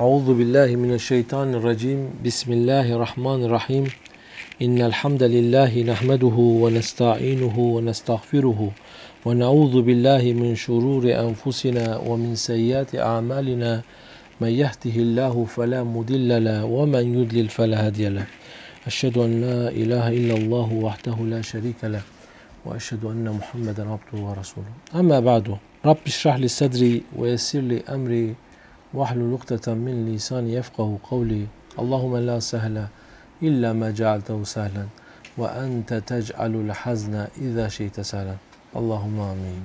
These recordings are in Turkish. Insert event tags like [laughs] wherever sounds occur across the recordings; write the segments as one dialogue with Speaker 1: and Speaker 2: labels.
Speaker 1: أعوذ بالله من الشيطان الرجيم. بسم الله الرحمن الرحيم. إن الحمد لله نحمده ونستعينه ونستغفره ونعوذ بالله من شرور أنفسنا ومن سيئات أعمالنا. من يهده الله فلا مضل له ومن يضلل فلا هادي له. أشهد أن لا إله إلا الله وحده لا شريك له وأشهد أن محمدا عبده ورسوله. أما بعد رب اشرح لي صدري ويسر لي أمري واحلل عقدة من لساني يفقه قولي اللهم لا سهل إلا ما جعلته سهلا وأنت تجعل الحزن إذا شئت سهلا اللهم آمين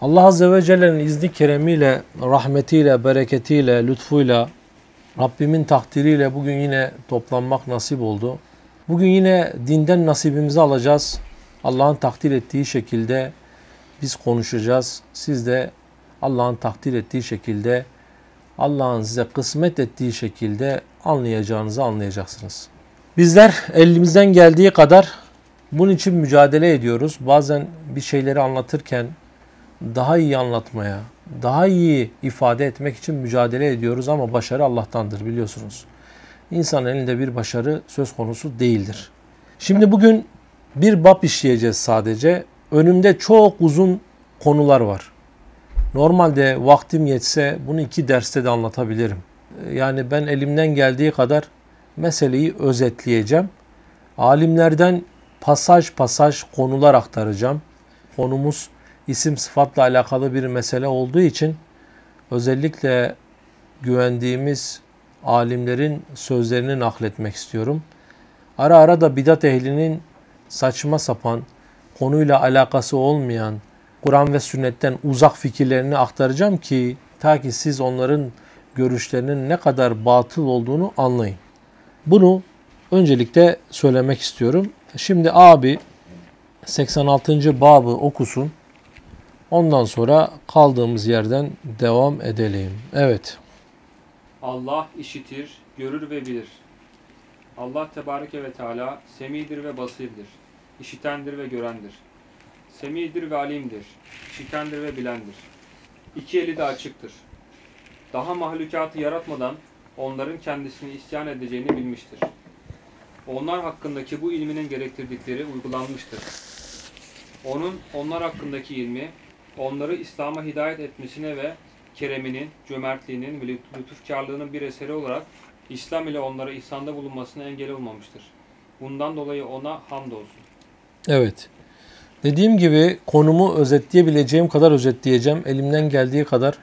Speaker 1: Allah Azze ve Celle'nin izni keremiyle, rahmetiyle, bereketiyle, lütfuyla, Rabbimin takdiriyle bugün yine toplanmak nasip oldu. Bugün yine dinden nasibimizi alacağız. Allah'ın takdir ettiği şekilde biz konuşacağız. Siz de Allah'ın takdir ettiği şekilde Allah'ın size kısmet ettiği şekilde anlayacağınızı anlayacaksınız. Bizler elimizden geldiği kadar bunun için mücadele ediyoruz. Bazen bir şeyleri anlatırken daha iyi anlatmaya, daha iyi ifade etmek için mücadele ediyoruz ama başarı Allah'tandır biliyorsunuz. İnsan elinde bir başarı söz konusu değildir. Şimdi bugün bir bab işleyeceğiz sadece. Önümde çok uzun konular var. Normalde vaktim yetse bunu iki derste de anlatabilirim. Yani ben elimden geldiği kadar meseleyi özetleyeceğim. Alimlerden pasaj pasaj konular aktaracağım. Konumuz isim sıfatla alakalı bir mesele olduğu için özellikle güvendiğimiz alimlerin sözlerini nakletmek istiyorum. Ara ara da bidat ehlinin saçma sapan, konuyla alakası olmayan, Kur'an ve sünnetten uzak fikirlerini aktaracağım ki ta ki siz onların görüşlerinin ne kadar batıl olduğunu anlayın. Bunu öncelikle söylemek istiyorum. Şimdi abi 86. babı okusun. Ondan sonra kaldığımız yerden devam edelim. Evet.
Speaker 2: Allah işitir, görür ve bilir. Allah Tebareke ve Teala semidir ve basirdir. İşitendir ve görendir. Semidir ve alimdir. İşitendir ve bilendir. İki eli de açıktır. Daha mahlukatı yaratmadan onların kendisini isyan edeceğini bilmiştir. Onlar hakkındaki bu ilminin gerektirdikleri uygulanmıştır. Onun onlar hakkındaki ilmi, onları İslam'a hidayet etmesine ve kereminin, cömertliğinin ve lütufkarlığının bir eseri olarak İslam ile onlara ihsanda bulunmasına engel olmamıştır. Bundan dolayı ona hamdolsun.
Speaker 1: Evet. Dediğim gibi konumu özetleyebileceğim kadar özetleyeceğim. Elimden geldiği kadar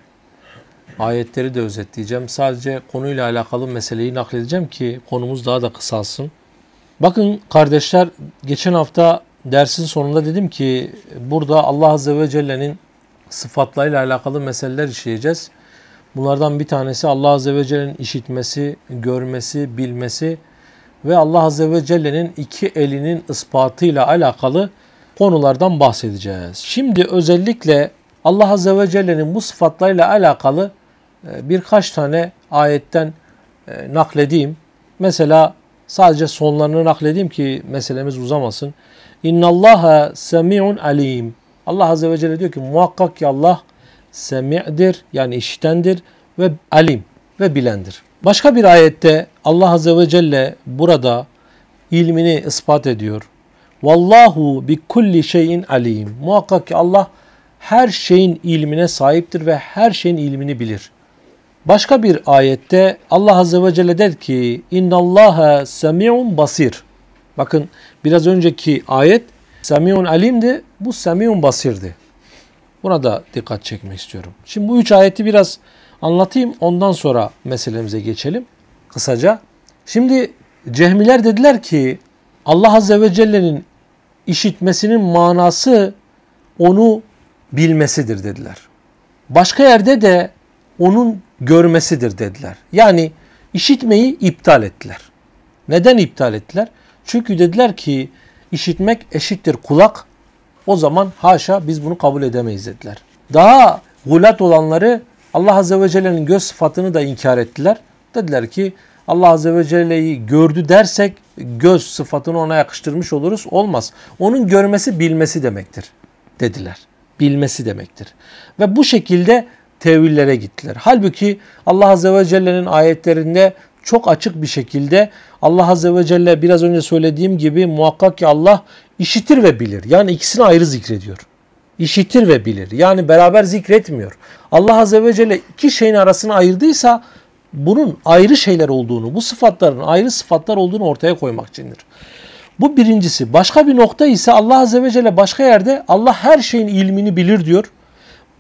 Speaker 1: ayetleri de özetleyeceğim. Sadece konuyla alakalı meseleyi nakledeceğim ki konumuz daha da kısalsın. Bakın kardeşler geçen hafta dersin sonunda dedim ki burada Allah Azze ve Celle'nin sıfatlarıyla alakalı meseleler işleyeceğiz. Bunlardan bir tanesi Allah Azze ve Celle'nin işitmesi, görmesi, bilmesi ve Allah Azze ve Celle'nin iki elinin ispatıyla alakalı konulardan bahsedeceğiz. Şimdi özellikle Allah Azze ve Celle'nin bu sıfatlarıyla alakalı e, birkaç tane ayetten e, nakledeyim. Mesela sadece sonlarını nakledeyim ki meselemiz uzamasın. İnnallaha semi'un alim. Allah Azze ve Celle diyor ki muhakkak ki Allah semi'dir yani işitendir ve alim ve bilendir. Başka bir ayette Allah Azze ve Celle burada ilmini ispat ediyor. Vallahu bi kulli şeyin alim. Muhakkak ki Allah her şeyin ilmine sahiptir ve her şeyin ilmini bilir. Başka bir ayette Allah Azze ve Celle der ki İnnallaha semi'un basir. Bakın biraz önceki ayet semi'un alimdi. Bu semi'un basirdi. Buna da dikkat çekmek istiyorum. Şimdi bu üç ayeti biraz anlatayım. Ondan sonra meselemize geçelim. Kısaca. Şimdi cehmiler dediler ki Allah Azze ve Celle'nin işitmesinin manası onu bilmesidir dediler. Başka yerde de onun görmesidir dediler. Yani işitmeyi iptal ettiler. Neden iptal ettiler? Çünkü dediler ki işitmek eşittir kulak. O zaman haşa biz bunu kabul edemeyiz dediler. Daha gulat olanları Allah Azze ve Celle'nin göz sıfatını da inkar ettiler. Dediler ki Allah Azze ve Celle'yi gördü dersek göz sıfatını ona yakıştırmış oluruz. Olmaz. Onun görmesi bilmesi demektir dediler. Bilmesi demektir. Ve bu şekilde tevillere gittiler. Halbuki Allah Azze ve Celle'nin ayetlerinde çok açık bir şekilde Allah Azze ve Celle biraz önce söylediğim gibi muhakkak ki Allah işitir ve bilir. Yani ikisini ayrı zikrediyor. İşitir ve bilir. Yani beraber zikretmiyor. Allah Azze ve Celle iki şeyin arasını ayırdıysa bunun ayrı şeyler olduğunu, bu sıfatların ayrı sıfatlar olduğunu ortaya koymak içindir. Bu birincisi. Başka bir nokta ise Allah Azze ve Celle başka yerde Allah her şeyin ilmini bilir diyor.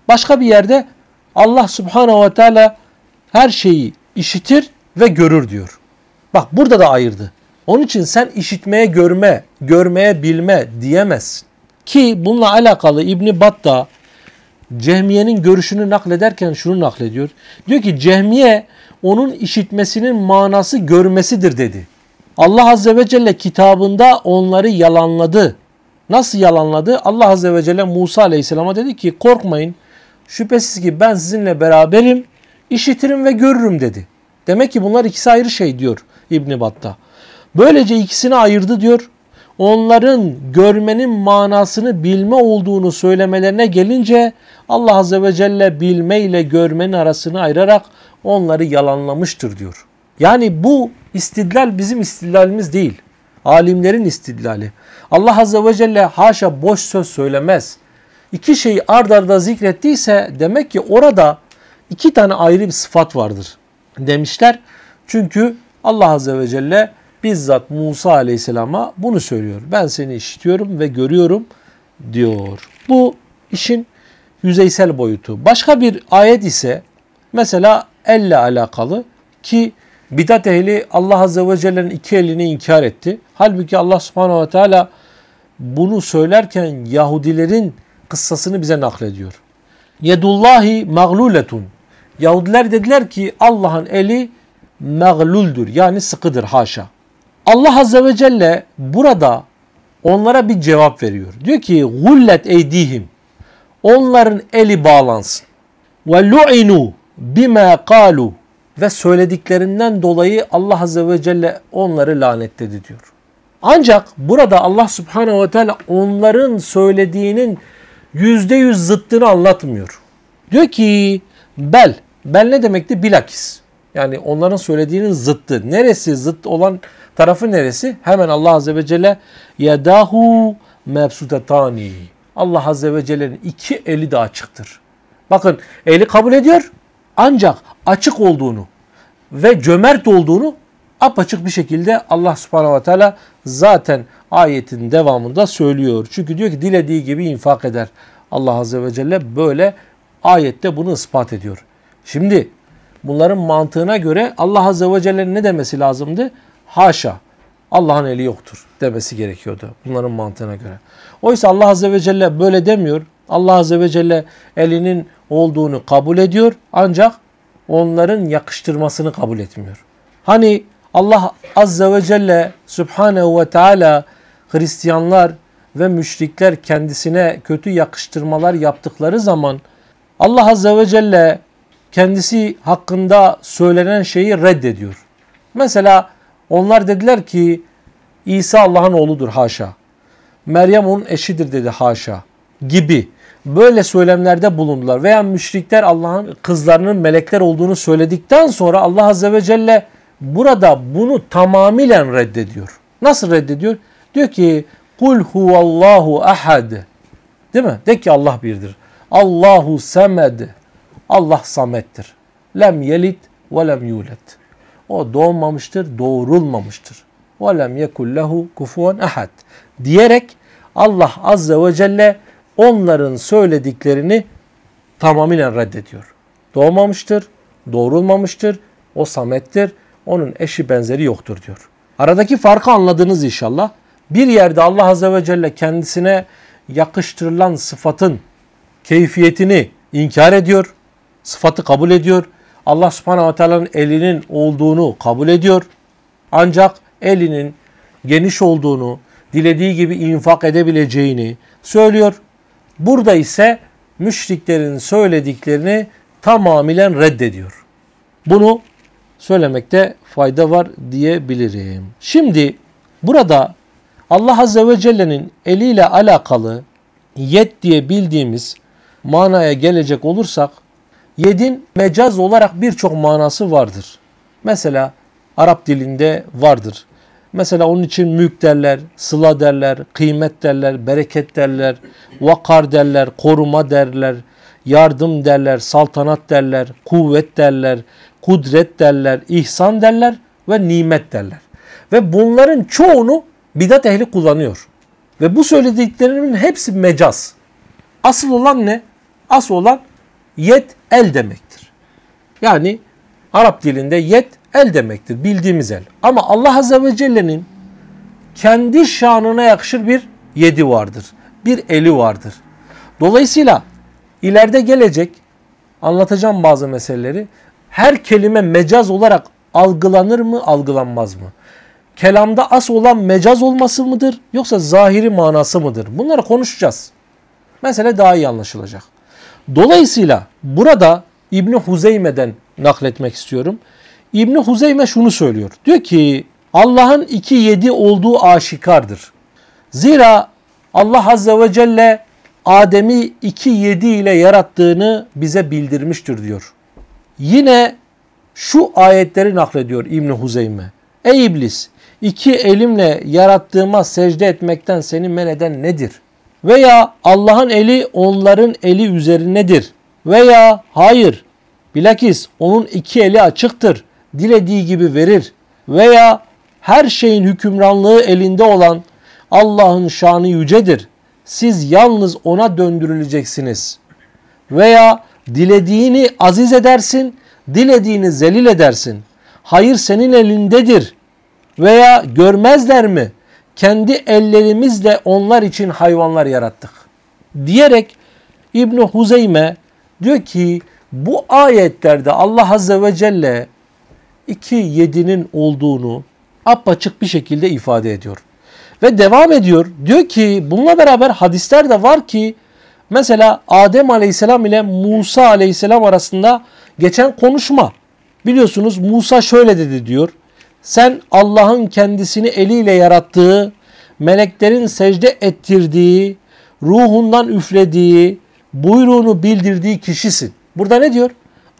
Speaker 1: Başka bir yerde Allah Subhanahu ve Teala her şeyi işitir ve görür diyor. Bak burada da ayırdı. Onun için sen işitmeye görme, görmeye bilme diyemezsin. Ki bununla alakalı İbni Batta Cehmiye'nin görüşünü naklederken şunu naklediyor. Diyor ki Cehmiye onun işitmesinin manası görmesidir dedi. Allah Azze ve Celle kitabında onları yalanladı. Nasıl yalanladı? Allah Azze ve Celle Musa Aleyhisselam'a dedi ki korkmayın şüphesiz ki ben sizinle beraberim, işitirim ve görürüm dedi. Demek ki bunlar ikisi ayrı şey diyor İbn Battah. Böylece ikisini ayırdı diyor. Onların görmenin manasını bilme olduğunu söylemelerine gelince Allah Azze ve Celle bilme ile görmenin arasını ayırarak onları yalanlamıştır diyor. Yani bu istidlal bizim istidlalimiz değil. Alimlerin istidlali. Allah Azze ve Celle haşa boş söz söylemez. İki şeyi ard arda zikrettiyse demek ki orada iki tane ayrı bir sıfat vardır demişler. Çünkü Allah Azze ve Celle bizzat Musa Aleyhisselam'a bunu söylüyor. Ben seni işitiyorum ve görüyorum diyor. Bu işin yüzeysel boyutu. Başka bir ayet ise mesela elle alakalı ki bidat ehli Allah Azze ve Celle'nin iki elini inkar etti. Halbuki Allah Subhanahu ve Teala bunu söylerken Yahudilerin kıssasını bize naklediyor. Yedullahi magluletun. Yahudiler dediler ki Allah'ın eli mağluldür yani sıkıdır haşa. Allah Azze ve Celle burada onlara bir cevap veriyor. Diyor ki gullet eydihim. Onların eli bağlansın. Ve lu'inu bima kalu ve söylediklerinden dolayı Allah Azze ve Celle onları lanetledi diyor. Ancak burada Allah Subhanahu ve Teala onların söylediğinin yüzde yüz zıttını anlatmıyor. Diyor ki bel. Bel ne demekti? Bilakis. Yani onların söylediğinin zıttı. Neresi zıt olan tarafı neresi? Hemen Allah Azze ve Celle yedahu mebsutatani. Allah Azze ve Celle'nin iki eli de açıktır. Bakın eli kabul ediyor ancak açık olduğunu ve cömert olduğunu apaçık bir şekilde Allah subhanahu ve teala zaten ayetin devamında söylüyor. Çünkü diyor ki dilediği gibi infak eder. Allah azze ve celle böyle ayette bunu ispat ediyor. Şimdi bunların mantığına göre Allah azze ve celle'nin ne demesi lazımdı? Haşa Allah'ın eli yoktur demesi gerekiyordu bunların mantığına göre. Oysa Allah azze ve celle böyle demiyor. Allah azze ve celle elinin olduğunu kabul ediyor ancak onların yakıştırmasını kabul etmiyor. Hani Allah Azze ve Celle Subhanehu ve Teala Hristiyanlar ve müşrikler kendisine kötü yakıştırmalar yaptıkları zaman Allah Azze ve Celle kendisi hakkında söylenen şeyi reddediyor. Mesela onlar dediler ki İsa Allah'ın oğludur haşa. Meryem onun eşidir dedi haşa gibi böyle söylemlerde bulundular. Veya müşrikler Allah'ın kızlarının melekler olduğunu söyledikten sonra Allah Azze ve Celle burada bunu tamamıyla reddediyor. Nasıl reddediyor? Diyor ki kul huvallahu ahad. Değil mi? De ki Allah birdir. Allahu semed. Allah samettir. Lem yelit ve lem yulet. O doğmamıştır, doğurulmamıştır. Ve lem yekul lehu kufuven ahad. Diyerek Allah azze ve celle onların söylediklerini tamamıyla reddediyor. Doğmamıştır, doğrulmamıştır, o samettir, onun eşi benzeri yoktur diyor. Aradaki farkı anladınız inşallah. Bir yerde Allah Azze ve Celle kendisine yakıştırılan sıfatın keyfiyetini inkar ediyor. Sıfatı kabul ediyor. Allah subhanahu ve teala'nın elinin olduğunu kabul ediyor. Ancak elinin geniş olduğunu, dilediği gibi infak edebileceğini söylüyor. Burada ise müşriklerin söylediklerini tamamıyla reddediyor. Bunu söylemekte fayda var diyebilirim. Şimdi burada Allah Azze ve Celle'nin eliyle alakalı yet diye bildiğimiz manaya gelecek olursak Yedin mecaz olarak birçok manası vardır. Mesela Arap dilinde vardır. Mesela onun için mülk derler, sıla derler, kıymet derler, bereket derler, vakar derler, koruma derler, yardım derler, saltanat derler, kuvvet derler, kudret derler, ihsan derler ve nimet derler. Ve bunların çoğunu bidat ehli kullanıyor. Ve bu söylediklerimin hepsi mecaz. Asıl olan ne? Asıl olan yet el demektir. Yani Arap dilinde yet el demektir. Bildiğimiz el. Ama Allah Azze ve Celle'nin kendi şanına yakışır bir yedi vardır. Bir eli vardır. Dolayısıyla ileride gelecek anlatacağım bazı meseleleri. Her kelime mecaz olarak algılanır mı, algılanmaz mı? Kelamda as olan mecaz olması mıdır yoksa zahiri manası mıdır? Bunları konuşacağız. Mesele daha iyi anlaşılacak. Dolayısıyla burada İbni Huzeyme'den nakletmek istiyorum. İbni Huzeyme şunu söylüyor. Diyor ki Allah'ın iki yedi olduğu aşikardır. Zira Allah Azze ve Celle Adem'i iki yedi ile yarattığını bize bildirmiştir diyor. Yine şu ayetleri naklediyor İbni Huzeyme. Ey iblis iki elimle yarattığıma secde etmekten seni men eden nedir? Veya Allah'ın eli onların eli üzerinedir. Veya hayır bilakis onun iki eli açıktır. Dilediği gibi verir. Veya her şeyin hükümranlığı elinde olan Allah'ın şanı yücedir. Siz yalnız ona döndürüleceksiniz. Veya dilediğini aziz edersin, dilediğini zelil edersin. Hayır senin elindedir. Veya görmezler mi? Kendi ellerimizle onlar için hayvanlar yarattık. Diyerek İbni Huzeyme diyor ki bu ayetlerde Allah Azze ve Celle iki yedinin olduğunu apaçık bir şekilde ifade ediyor. Ve devam ediyor. Diyor ki bununla beraber hadisler de var ki mesela Adem Aleyhisselam ile Musa Aleyhisselam arasında geçen konuşma. Biliyorsunuz Musa şöyle dedi diyor. Sen Allah'ın kendisini eliyle yarattığı, meleklerin secde ettirdiği, ruhundan üflediği, buyruğunu bildirdiği kişisin. Burada ne diyor?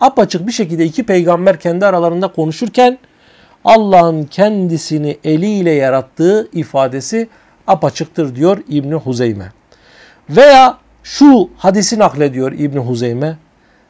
Speaker 1: Apaçık bir şekilde iki peygamber kendi aralarında konuşurken Allah'ın kendisini eliyle yarattığı ifadesi apaçıktır diyor İbni Huzeyme. Veya şu hadisi naklediyor İbni Huzeyme.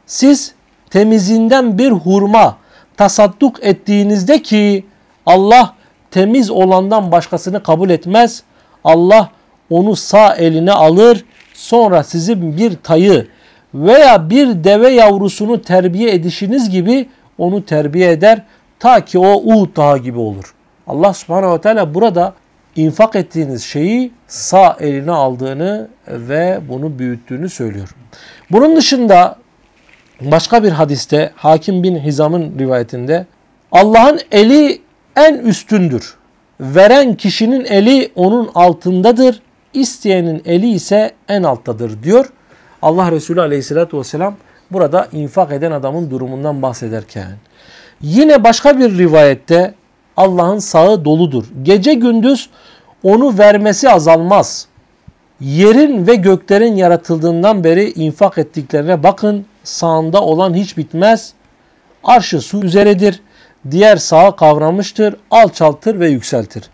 Speaker 1: Siz temizinden bir hurma tasadduk ettiğinizde ki Allah temiz olandan başkasını kabul etmez. Allah onu sağ eline alır. Sonra sizin bir tayı veya bir deve yavrusunu terbiye edişiniz gibi onu terbiye eder. Ta ki o Uhud dağı gibi olur. Allah subhanehu ve teala burada infak ettiğiniz şeyi sağ eline aldığını ve bunu büyüttüğünü söylüyor. Bunun dışında başka bir hadiste Hakim bin Hizam'ın rivayetinde Allah'ın eli en üstündür. Veren kişinin eli onun altındadır. İsteyenin eli ise en alttadır diyor. Allah Resulü aleyhissalatü vesselam burada infak eden adamın durumundan bahsederken. Yine başka bir rivayette Allah'ın sağı doludur. Gece gündüz onu vermesi azalmaz. Yerin ve göklerin yaratıldığından beri infak ettiklerine bakın. Sağında olan hiç bitmez. Arşı su üzeredir. Diğer sağı kavramıştır. Alçaltır ve yükseltir.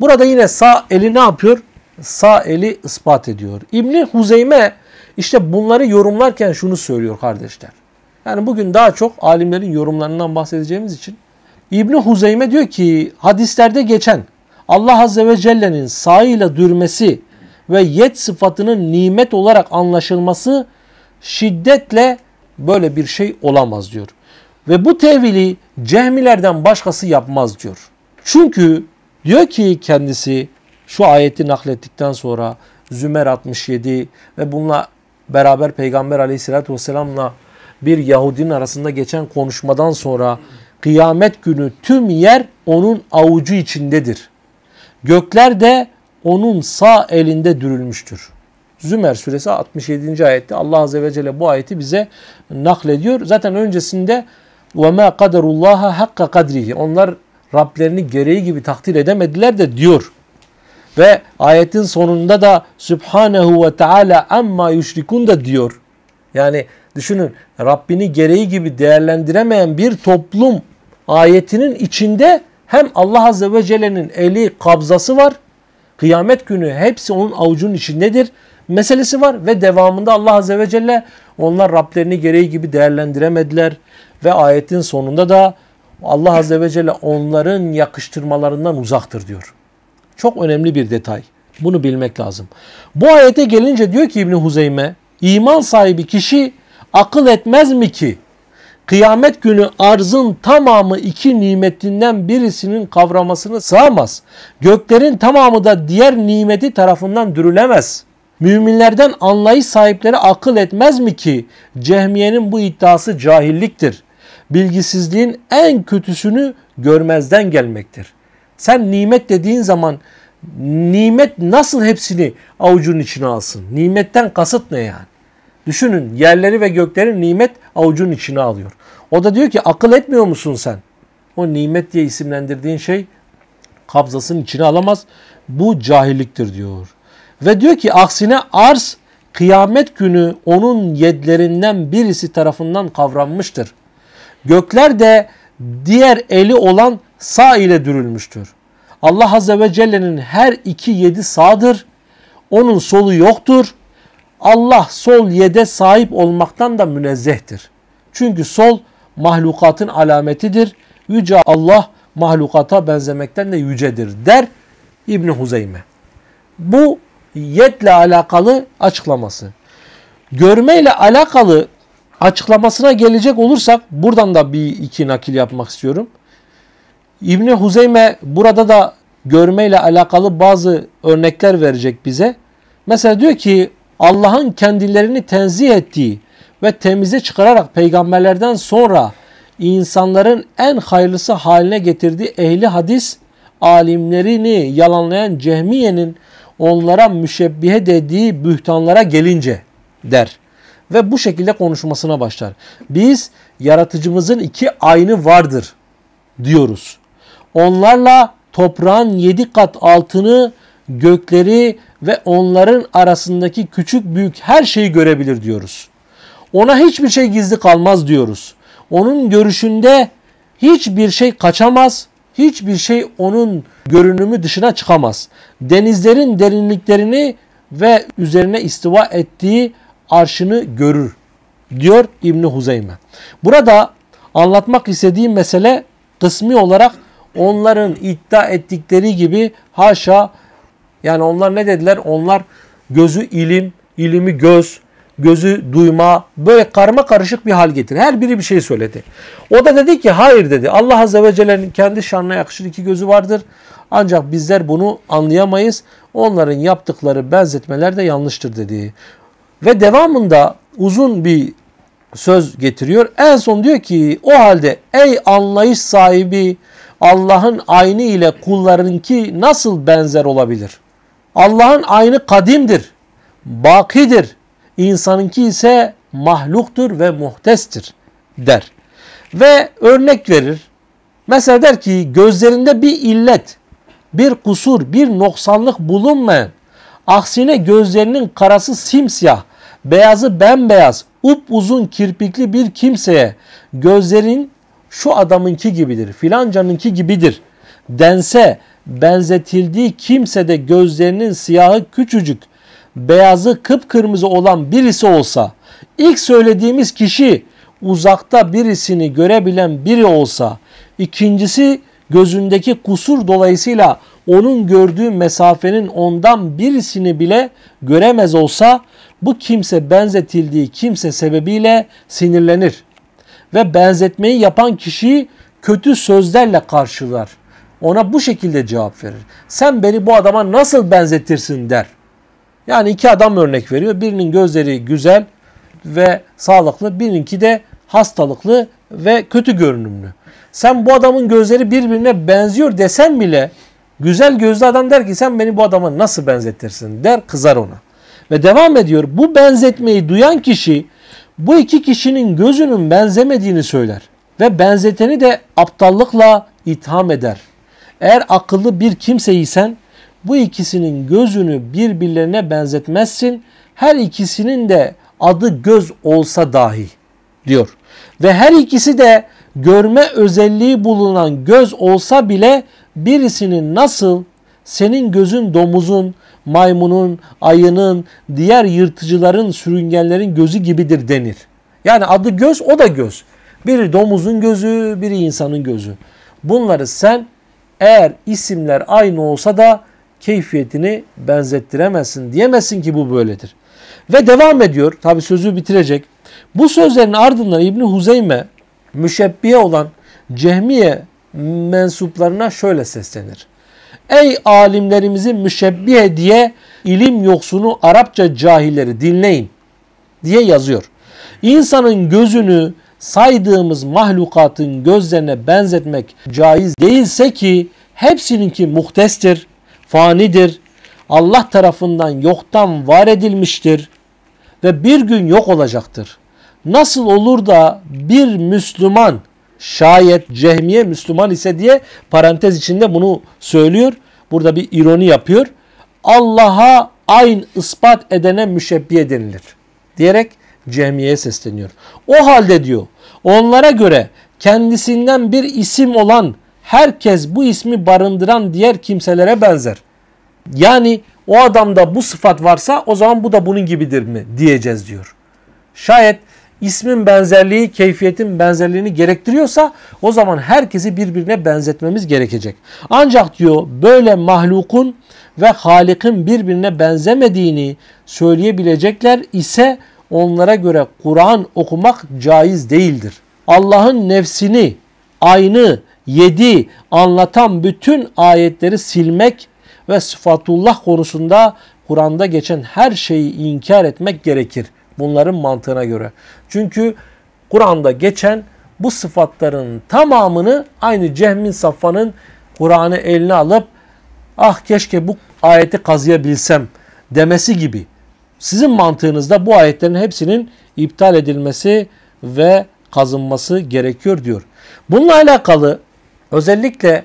Speaker 1: Burada yine sağ eli ne yapıyor? Sağ eli ispat ediyor. İbni Huzeyme işte bunları yorumlarken şunu söylüyor kardeşler. Yani bugün daha çok alimlerin yorumlarından bahsedeceğimiz için İbni Huzeyme diyor ki hadislerde geçen Allah Azze ve Celle'nin sağıyla dürmesi ve yet sıfatının nimet olarak anlaşılması şiddetle böyle bir şey olamaz diyor. Ve bu tevili cehmilerden başkası yapmaz diyor. Çünkü diyor ki kendisi şu ayeti naklettikten sonra Zümer 67 ve bununla beraber Peygamber aleyhissalatü vesselamla bir Yahudinin arasında geçen konuşmadan sonra kıyamet günü tüm yer onun avucu içindedir. Gökler de onun sağ elinde dürülmüştür. Zümer suresi 67. ayette Allah azze ve celle bu ayeti bize naklediyor. Zaten öncesinde ve ma kaderullaha hakka kadrihi. Onlar Rablerini gereği gibi takdir edemediler de diyor. Ve ayetin sonunda da Subhanehu ve Teala amma yüşrikun da diyor. Yani Düşünün Rabbini gereği gibi değerlendiremeyen bir toplum ayetinin içinde hem Allah Azze ve Celle'nin eli kabzası var. Kıyamet günü hepsi onun avucunun içindedir meselesi var ve devamında Allah Azze ve Celle onlar Rablerini gereği gibi değerlendiremediler ve ayetin sonunda da Allah Azze ve Celle onların yakıştırmalarından uzaktır diyor. Çok önemli bir detay. Bunu bilmek lazım. Bu ayete gelince diyor ki İbni Huzeyme, iman sahibi kişi akıl etmez mi ki kıyamet günü arzın tamamı iki nimetinden birisinin kavramasını sığamaz. Göklerin tamamı da diğer nimeti tarafından dürülemez. Müminlerden anlayış sahipleri akıl etmez mi ki Cehmiye'nin bu iddiası cahilliktir. Bilgisizliğin en kötüsünü görmezden gelmektir. Sen nimet dediğin zaman nimet nasıl hepsini avucun içine alsın? Nimetten kasıt ne yani? Düşünün yerleri ve gökleri nimet avucun içine alıyor. O da diyor ki akıl etmiyor musun sen? O nimet diye isimlendirdiğin şey kabzasının içine alamaz. Bu cahilliktir diyor. Ve diyor ki aksine arz kıyamet günü onun yedlerinden birisi tarafından kavranmıştır. Gökler de diğer eli olan sağ ile dürülmüştür. Allah Azze ve Celle'nin her iki yedi sağdır. Onun solu yoktur. Allah sol yede sahip olmaktan da münezzehtir. Çünkü sol mahlukatın alametidir. Yüce Allah mahlukata benzemekten de yücedir der İbni Huzeyme. Bu yetle alakalı açıklaması. Görmeyle alakalı açıklamasına gelecek olursak buradan da bir iki nakil yapmak istiyorum. İbni Huzeyme burada da görmeyle alakalı bazı örnekler verecek bize. Mesela diyor ki Allah'ın kendilerini tenzih ettiği ve temize çıkararak peygamberlerden sonra insanların en hayırlısı haline getirdiği ehli hadis alimlerini yalanlayan Cehmiye'nin onlara müşebbihe dediği bühtanlara gelince der. Ve bu şekilde konuşmasına başlar. Biz yaratıcımızın iki aynı vardır diyoruz. Onlarla toprağın yedi kat altını, gökleri ve onların arasındaki küçük büyük her şeyi görebilir diyoruz. Ona hiçbir şey gizli kalmaz diyoruz. Onun görüşünde hiçbir şey kaçamaz, hiçbir şey onun görünümü dışına çıkamaz. Denizlerin derinliklerini ve üzerine istiva ettiği arşını görür diyor İbni Huzeyme. Burada anlatmak istediğim mesele kısmi olarak onların iddia ettikleri gibi haşa yani onlar ne dediler? Onlar gözü ilim, ilimi göz, gözü duyma böyle karma karışık bir hal getir. Her biri bir şey söyledi. O da dedi ki hayır dedi. Allah Azze ve Celle'nin kendi şanına yakışır iki gözü vardır. Ancak bizler bunu anlayamayız. Onların yaptıkları benzetmeler de yanlıştır dedi. Ve devamında uzun bir söz getiriyor. En son diyor ki o halde ey anlayış sahibi Allah'ın aynı ile kullarınki nasıl benzer olabilir? Allah'ın aynı kadimdir, bakidir. İnsanınki ise mahluktur ve muhtestir der. Ve örnek verir. Mesela der ki gözlerinde bir illet, bir kusur, bir noksanlık bulunmayan, aksine gözlerinin karası simsiyah, beyazı bembeyaz, up uzun kirpikli bir kimseye gözlerin şu adamınki gibidir, filancanınki gibidir dense benzetildiği kimse de gözlerinin siyahı küçücük, beyazı kıpkırmızı olan birisi olsa, ilk söylediğimiz kişi uzakta birisini görebilen biri olsa, ikincisi gözündeki kusur dolayısıyla onun gördüğü mesafenin ondan birisini bile göremez olsa bu kimse benzetildiği kimse sebebiyle sinirlenir ve benzetmeyi yapan kişiyi kötü sözlerle karşılar. Ona bu şekilde cevap verir. Sen beni bu adama nasıl benzetirsin der. Yani iki adam örnek veriyor. Birinin gözleri güzel ve sağlıklı, birininki de hastalıklı ve kötü görünümlü. Sen bu adamın gözleri birbirine benziyor desen bile güzel gözlü adam der ki sen beni bu adama nasıl benzetirsin der kızar ona. Ve devam ediyor. Bu benzetmeyi duyan kişi bu iki kişinin gözünün benzemediğini söyler. Ve benzeteni de aptallıkla itham eder. Eğer akıllı bir kimseysen bu ikisinin gözünü birbirlerine benzetmezsin. Her ikisinin de adı göz olsa dahi diyor. Ve her ikisi de görme özelliği bulunan göz olsa bile birisinin nasıl senin gözün domuzun, maymunun, ayının, diğer yırtıcıların, sürüngenlerin gözü gibidir denir. Yani adı göz o da göz. Biri domuzun gözü, biri insanın gözü. Bunları sen eğer isimler aynı olsa da keyfiyetini benzettiremezsin. Diyemezsin ki bu böyledir. Ve devam ediyor. Tabi sözü bitirecek. Bu sözlerin ardından İbni Huzeyme müşebbiye olan Cehmiye mensuplarına şöyle seslenir. Ey alimlerimizin müşebbihe diye ilim yoksunu Arapça cahilleri dinleyin diye yazıyor. İnsanın gözünü saydığımız mahlukatın gözlerine benzetmek caiz değilse ki hepsininki muhtestir, fanidir, Allah tarafından yoktan var edilmiştir ve bir gün yok olacaktır. Nasıl olur da bir Müslüman şayet cehmiye Müslüman ise diye parantez içinde bunu söylüyor. Burada bir ironi yapıyor. Allah'a aynı ispat edene müşebbiye denilir. Diyerek cehmiyeye sesleniyor. O halde diyor onlara göre kendisinden bir isim olan herkes bu ismi barındıran diğer kimselere benzer. Yani o adamda bu sıfat varsa o zaman bu da bunun gibidir mi diyeceğiz diyor. Şayet ismin benzerliği, keyfiyetin benzerliğini gerektiriyorsa o zaman herkesi birbirine benzetmemiz gerekecek. Ancak diyor böyle mahlukun ve Halik'in birbirine benzemediğini söyleyebilecekler ise onlara göre Kur'an okumak caiz değildir. Allah'ın nefsini aynı yedi anlatan bütün ayetleri silmek ve sıfatullah konusunda Kur'an'da geçen her şeyi inkar etmek gerekir. Bunların mantığına göre. Çünkü Kur'an'da geçen bu sıfatların tamamını aynı Cehmin Safvan'ın Kur'an'ı eline alıp ah keşke bu ayeti kazıyabilsem demesi gibi. Sizin mantığınızda bu ayetlerin hepsinin iptal edilmesi ve kazınması gerekiyor diyor. Bununla alakalı özellikle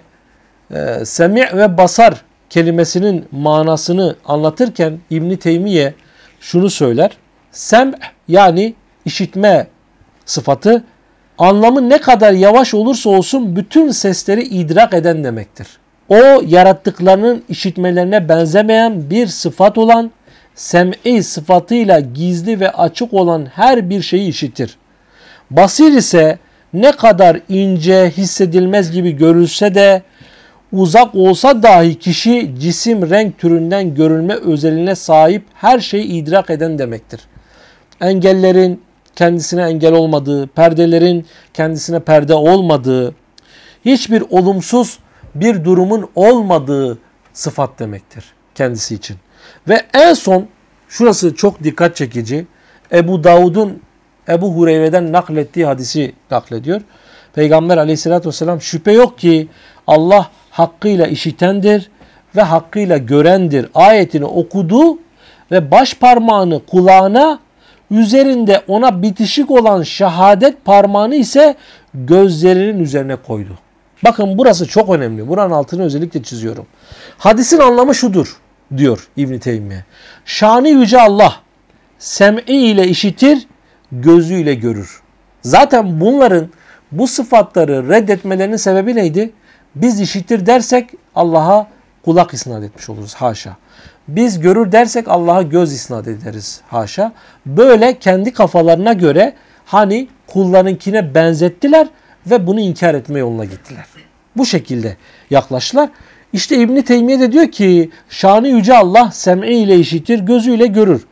Speaker 1: e, semi' ve basar kelimesinin manasını anlatırken İbn Teymiye şunu söyler. Sem yani işitme sıfatı anlamı ne kadar yavaş olursa olsun bütün sesleri idrak eden demektir. O yarattıklarının işitmelerine benzemeyen bir sıfat olan sem'i sıfatıyla gizli ve açık olan her bir şeyi işitir. Basir ise ne kadar ince hissedilmez gibi görülse de uzak olsa dahi kişi cisim renk türünden görülme özelliğine sahip her şeyi idrak eden demektir. Engellerin kendisine engel olmadığı, perdelerin kendisine perde olmadığı, hiçbir olumsuz bir durumun olmadığı sıfat demektir kendisi için. Ve en son şurası çok dikkat çekici. Ebu Davud'un Ebu Hureyre'den naklettiği hadisi naklediyor. Peygamber aleyhissalatü vesselam şüphe yok ki Allah hakkıyla işitendir ve hakkıyla görendir. Ayetini okudu ve baş parmağını kulağına üzerinde ona bitişik olan şehadet parmağını ise gözlerinin üzerine koydu. Bakın burası çok önemli. Buranın altını özellikle çiziyorum. Hadisin anlamı şudur diyor İbn Teymiye. Şanı yüce Allah sem'i ile işitir, gözüyle görür. Zaten bunların bu sıfatları reddetmelerinin sebebi neydi? Biz işitir dersek Allah'a kulak isnat etmiş oluruz. Haşa. Biz görür dersek Allah'a göz isnat ederiz. Haşa. Böyle kendi kafalarına göre hani kullarınkine benzettiler ve bunu inkar etme yoluna gittiler. Bu şekilde yaklaştılar. İşte İbni Teymiye de diyor ki şanı yüce Allah sem'i ile işitir, gözüyle görür.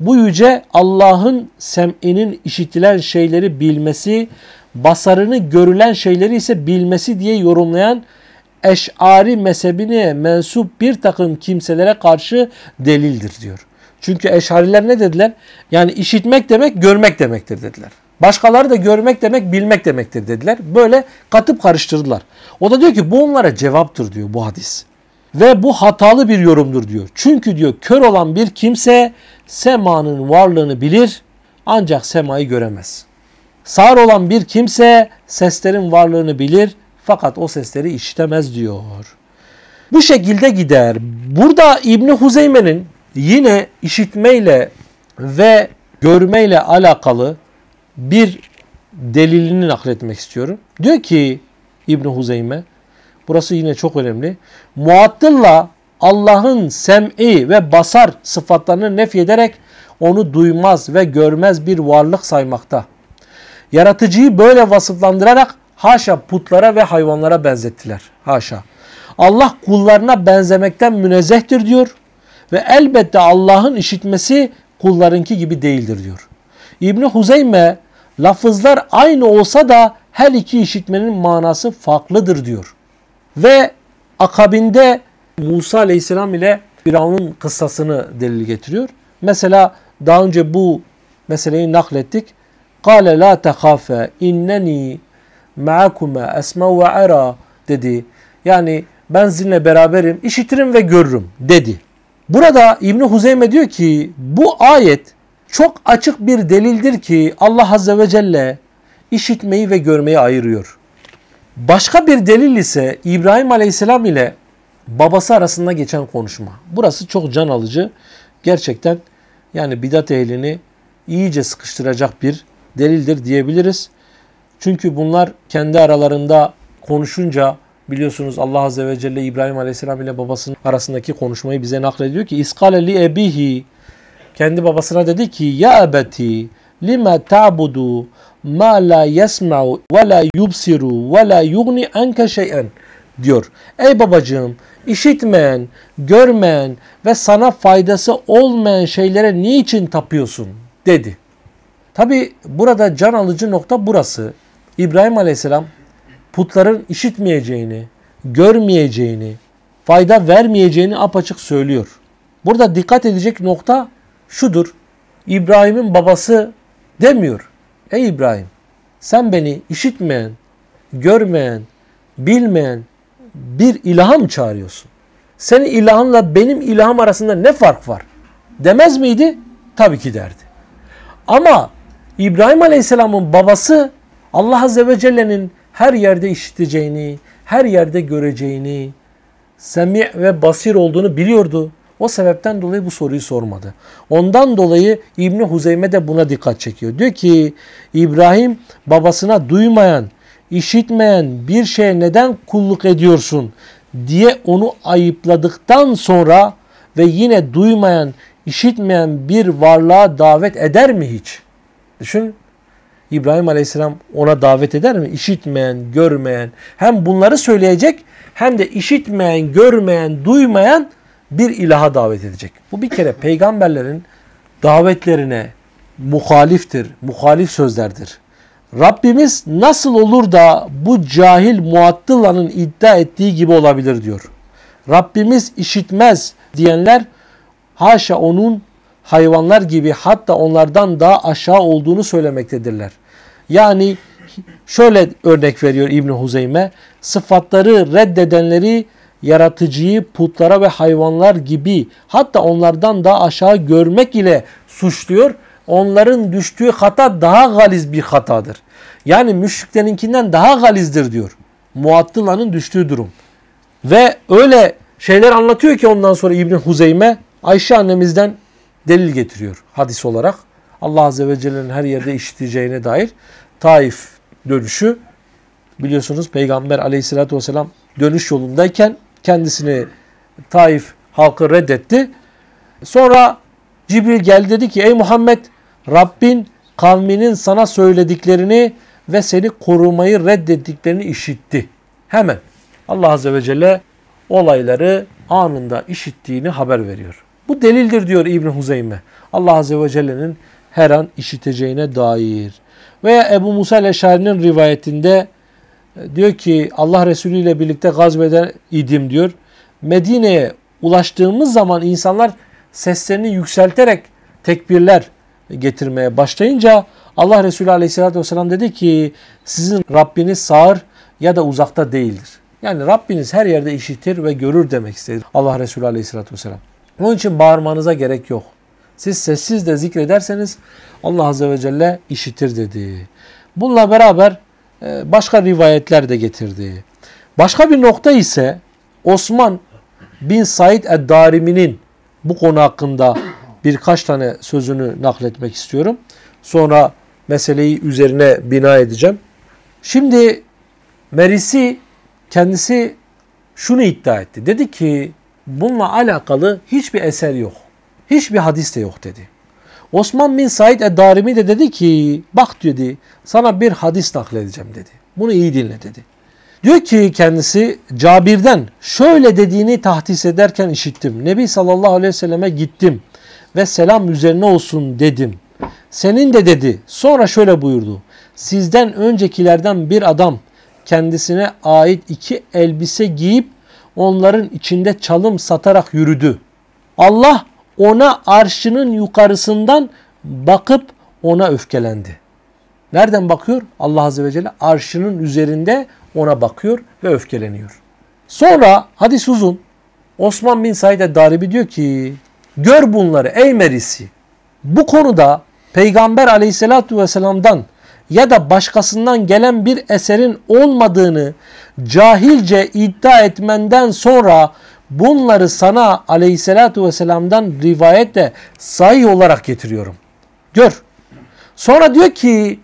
Speaker 1: Bu yüce Allah'ın sem'inin işitilen şeyleri bilmesi, basarını görülen şeyleri ise bilmesi diye yorumlayan Eş'ari mezhebine mensup bir takım kimselere karşı delildir diyor. Çünkü Eş'ariler ne dediler? Yani işitmek demek görmek demektir dediler. Başkaları da görmek demek bilmek demektir dediler. Böyle katıp karıştırdılar. O da diyor ki bu onlara cevaptır diyor bu hadis. Ve bu hatalı bir yorumdur diyor. Çünkü diyor kör olan bir kimse semanın varlığını bilir ancak semayı göremez. Sağır olan bir kimse seslerin varlığını bilir fakat o sesleri işitemez diyor. Bu şekilde gider. Burada İbni Huzeyme'nin yine işitmeyle ve görmeyle alakalı bir delilini nakletmek istiyorum. Diyor ki İbn Huzeyme burası yine çok önemli. Muattılla Allah'ın sem'i ve basar sıfatlarını nefy ederek onu duymaz ve görmez bir varlık saymakta. Yaratıcıyı böyle vasıflandırarak haşa putlara ve hayvanlara benzettiler. Haşa. Allah kullarına benzemekten münezzehtir diyor ve elbette Allah'ın işitmesi kullarınki gibi değildir diyor. İbni Huzeyme lafızlar aynı olsa da her iki işitmenin manası farklıdır diyor. Ve akabinde Musa aleyhisselam ile Firavun'un kıssasını delil getiriyor. Mesela daha önce bu meseleyi naklettik. Kale la tehafe inneni ma'akuma esma ve ara dedi. Yani ben sizinle beraberim, işitirim ve görürüm dedi. Burada İbni Huzeyme diyor ki bu ayet çok açık bir delildir ki Allah Azze ve Celle işitmeyi ve görmeyi ayırıyor. Başka bir delil ise İbrahim Aleyhisselam ile babası arasında geçen konuşma. Burası çok can alıcı. Gerçekten yani bidat ehlini iyice sıkıştıracak bir delildir diyebiliriz. Çünkü bunlar kendi aralarında konuşunca biliyorsunuz Allah Azze ve Celle İbrahim Aleyhisselam ile babasının arasındaki konuşmayı bize naklediyor ki İskale li ebihi kendi babasına dedi ki ya ebeti lima ta'budu ma la yesma'u ve la yubsiru ve la yugni anke şey'en diyor. Ey babacığım işitmeyen, görmeyen ve sana faydası olmayan şeylere niçin tapıyorsun dedi. Tabi burada can alıcı nokta burası. İbrahim Aleyhisselam putların işitmeyeceğini, görmeyeceğini, fayda vermeyeceğini apaçık söylüyor. Burada dikkat edecek nokta şudur. İbrahim'in babası demiyor. Ey İbrahim sen beni işitmeyen, görmeyen, bilmeyen bir ilaha mı çağırıyorsun? Senin ilahınla benim ilahım arasında ne fark var? Demez miydi? Tabii ki derdi. Ama İbrahim Aleyhisselam'ın babası Allah Azze ve Celle'nin her yerde işiteceğini, her yerde göreceğini, semi ve basir olduğunu biliyordu. O sebepten dolayı bu soruyu sormadı. Ondan dolayı İbni Huzeyme de buna dikkat çekiyor. Diyor ki İbrahim babasına duymayan, işitmeyen bir şeye neden kulluk ediyorsun diye onu ayıpladıktan sonra ve yine duymayan, işitmeyen bir varlığa davet eder mi hiç? Düşün. İbrahim Aleyhisselam ona davet eder mi? İşitmeyen, görmeyen. Hem bunları söyleyecek hem de işitmeyen, görmeyen, duymayan bir ilaha davet edecek. Bu bir kere peygamberlerin davetlerine muhaliftir, muhalif sözlerdir. Rabbimiz nasıl olur da bu cahil muattılanın iddia ettiği gibi olabilir diyor. Rabbimiz işitmez diyenler haşa onun hayvanlar gibi hatta onlardan daha aşağı olduğunu söylemektedirler. Yani şöyle örnek veriyor İbn Huzeyme, sıfatları reddedenleri yaratıcıyı putlara ve hayvanlar gibi hatta onlardan daha aşağı görmek ile suçluyor. Onların düştüğü hata daha galiz bir hatadır. Yani müşriklerinkinden daha galizdir diyor. Muattıla'nın düştüğü durum. Ve öyle şeyler anlatıyor ki ondan sonra İbn Huzeyme Ayşe annemizden delil getiriyor hadis olarak. Allah Azze ve Celle'nin her yerde işiteceğine dair Taif dönüşü biliyorsunuz Peygamber aleyhissalatü vesselam dönüş yolundayken kendisini Taif halkı reddetti. Sonra Cibril geldi dedi ki ey Muhammed Rabbin kavminin sana söylediklerini ve seni korumayı reddettiklerini işitti. Hemen Allah Azze ve Celle olayları anında işittiğini haber veriyor. Bu delildir diyor İbn Huzeyme. Allah Azze ve Celle'nin her an işiteceğine dair. Veya Ebu Musa el-Eşari'nin rivayetinde e, diyor ki Allah Resulü ile birlikte gazbeden idim diyor. Medine'ye ulaştığımız zaman insanlar seslerini yükselterek tekbirler getirmeye başlayınca Allah Resulü Aleyhisselatü Vesselam dedi ki sizin Rabbiniz sağır ya da uzakta değildir. Yani Rabbiniz her yerde işitir ve görür demek istedi Allah Resulü Aleyhisselatü Vesselam. Onun için bağırmanıza gerek yok. Siz sessiz de zikrederseniz Allah Azze ve Celle işitir dedi. Bununla beraber e, başka rivayetler de getirdi. Başka bir nokta ise Osman bin Said Ed-Darimi'nin bu konu hakkında birkaç tane sözünü nakletmek istiyorum. Sonra meseleyi üzerine bina edeceğim. Şimdi Merisi kendisi şunu iddia etti. Dedi ki bununla alakalı hiçbir eser yok. Hiçbir hadis de yok dedi. Osman bin Said Eddarimi de dedi ki bak dedi sana bir hadis nakledeceğim dedi. Bunu iyi dinle dedi. Diyor ki kendisi Cabir'den şöyle dediğini tahdis ederken işittim. Nebi sallallahu aleyhi ve selleme gittim ve selam üzerine olsun dedim. Senin de dedi sonra şöyle buyurdu. Sizden öncekilerden bir adam kendisine ait iki elbise giyip onların içinde çalım satarak yürüdü. Allah ona arşının yukarısından bakıp ona öfkelendi. Nereden bakıyor? Allah Azze ve Celle arşının üzerinde ona bakıyor ve öfkeleniyor. Sonra hadis uzun. Osman bin Said Daribi diyor ki gör bunları ey Merisi. Bu konuda Peygamber aleyhissalatu vesselam'dan ya da başkasından gelen bir eserin olmadığını cahilce iddia etmenden sonra bunları sana aleyhissalatu vesselam'dan rivayetle sahih olarak getiriyorum. Gör. Sonra diyor ki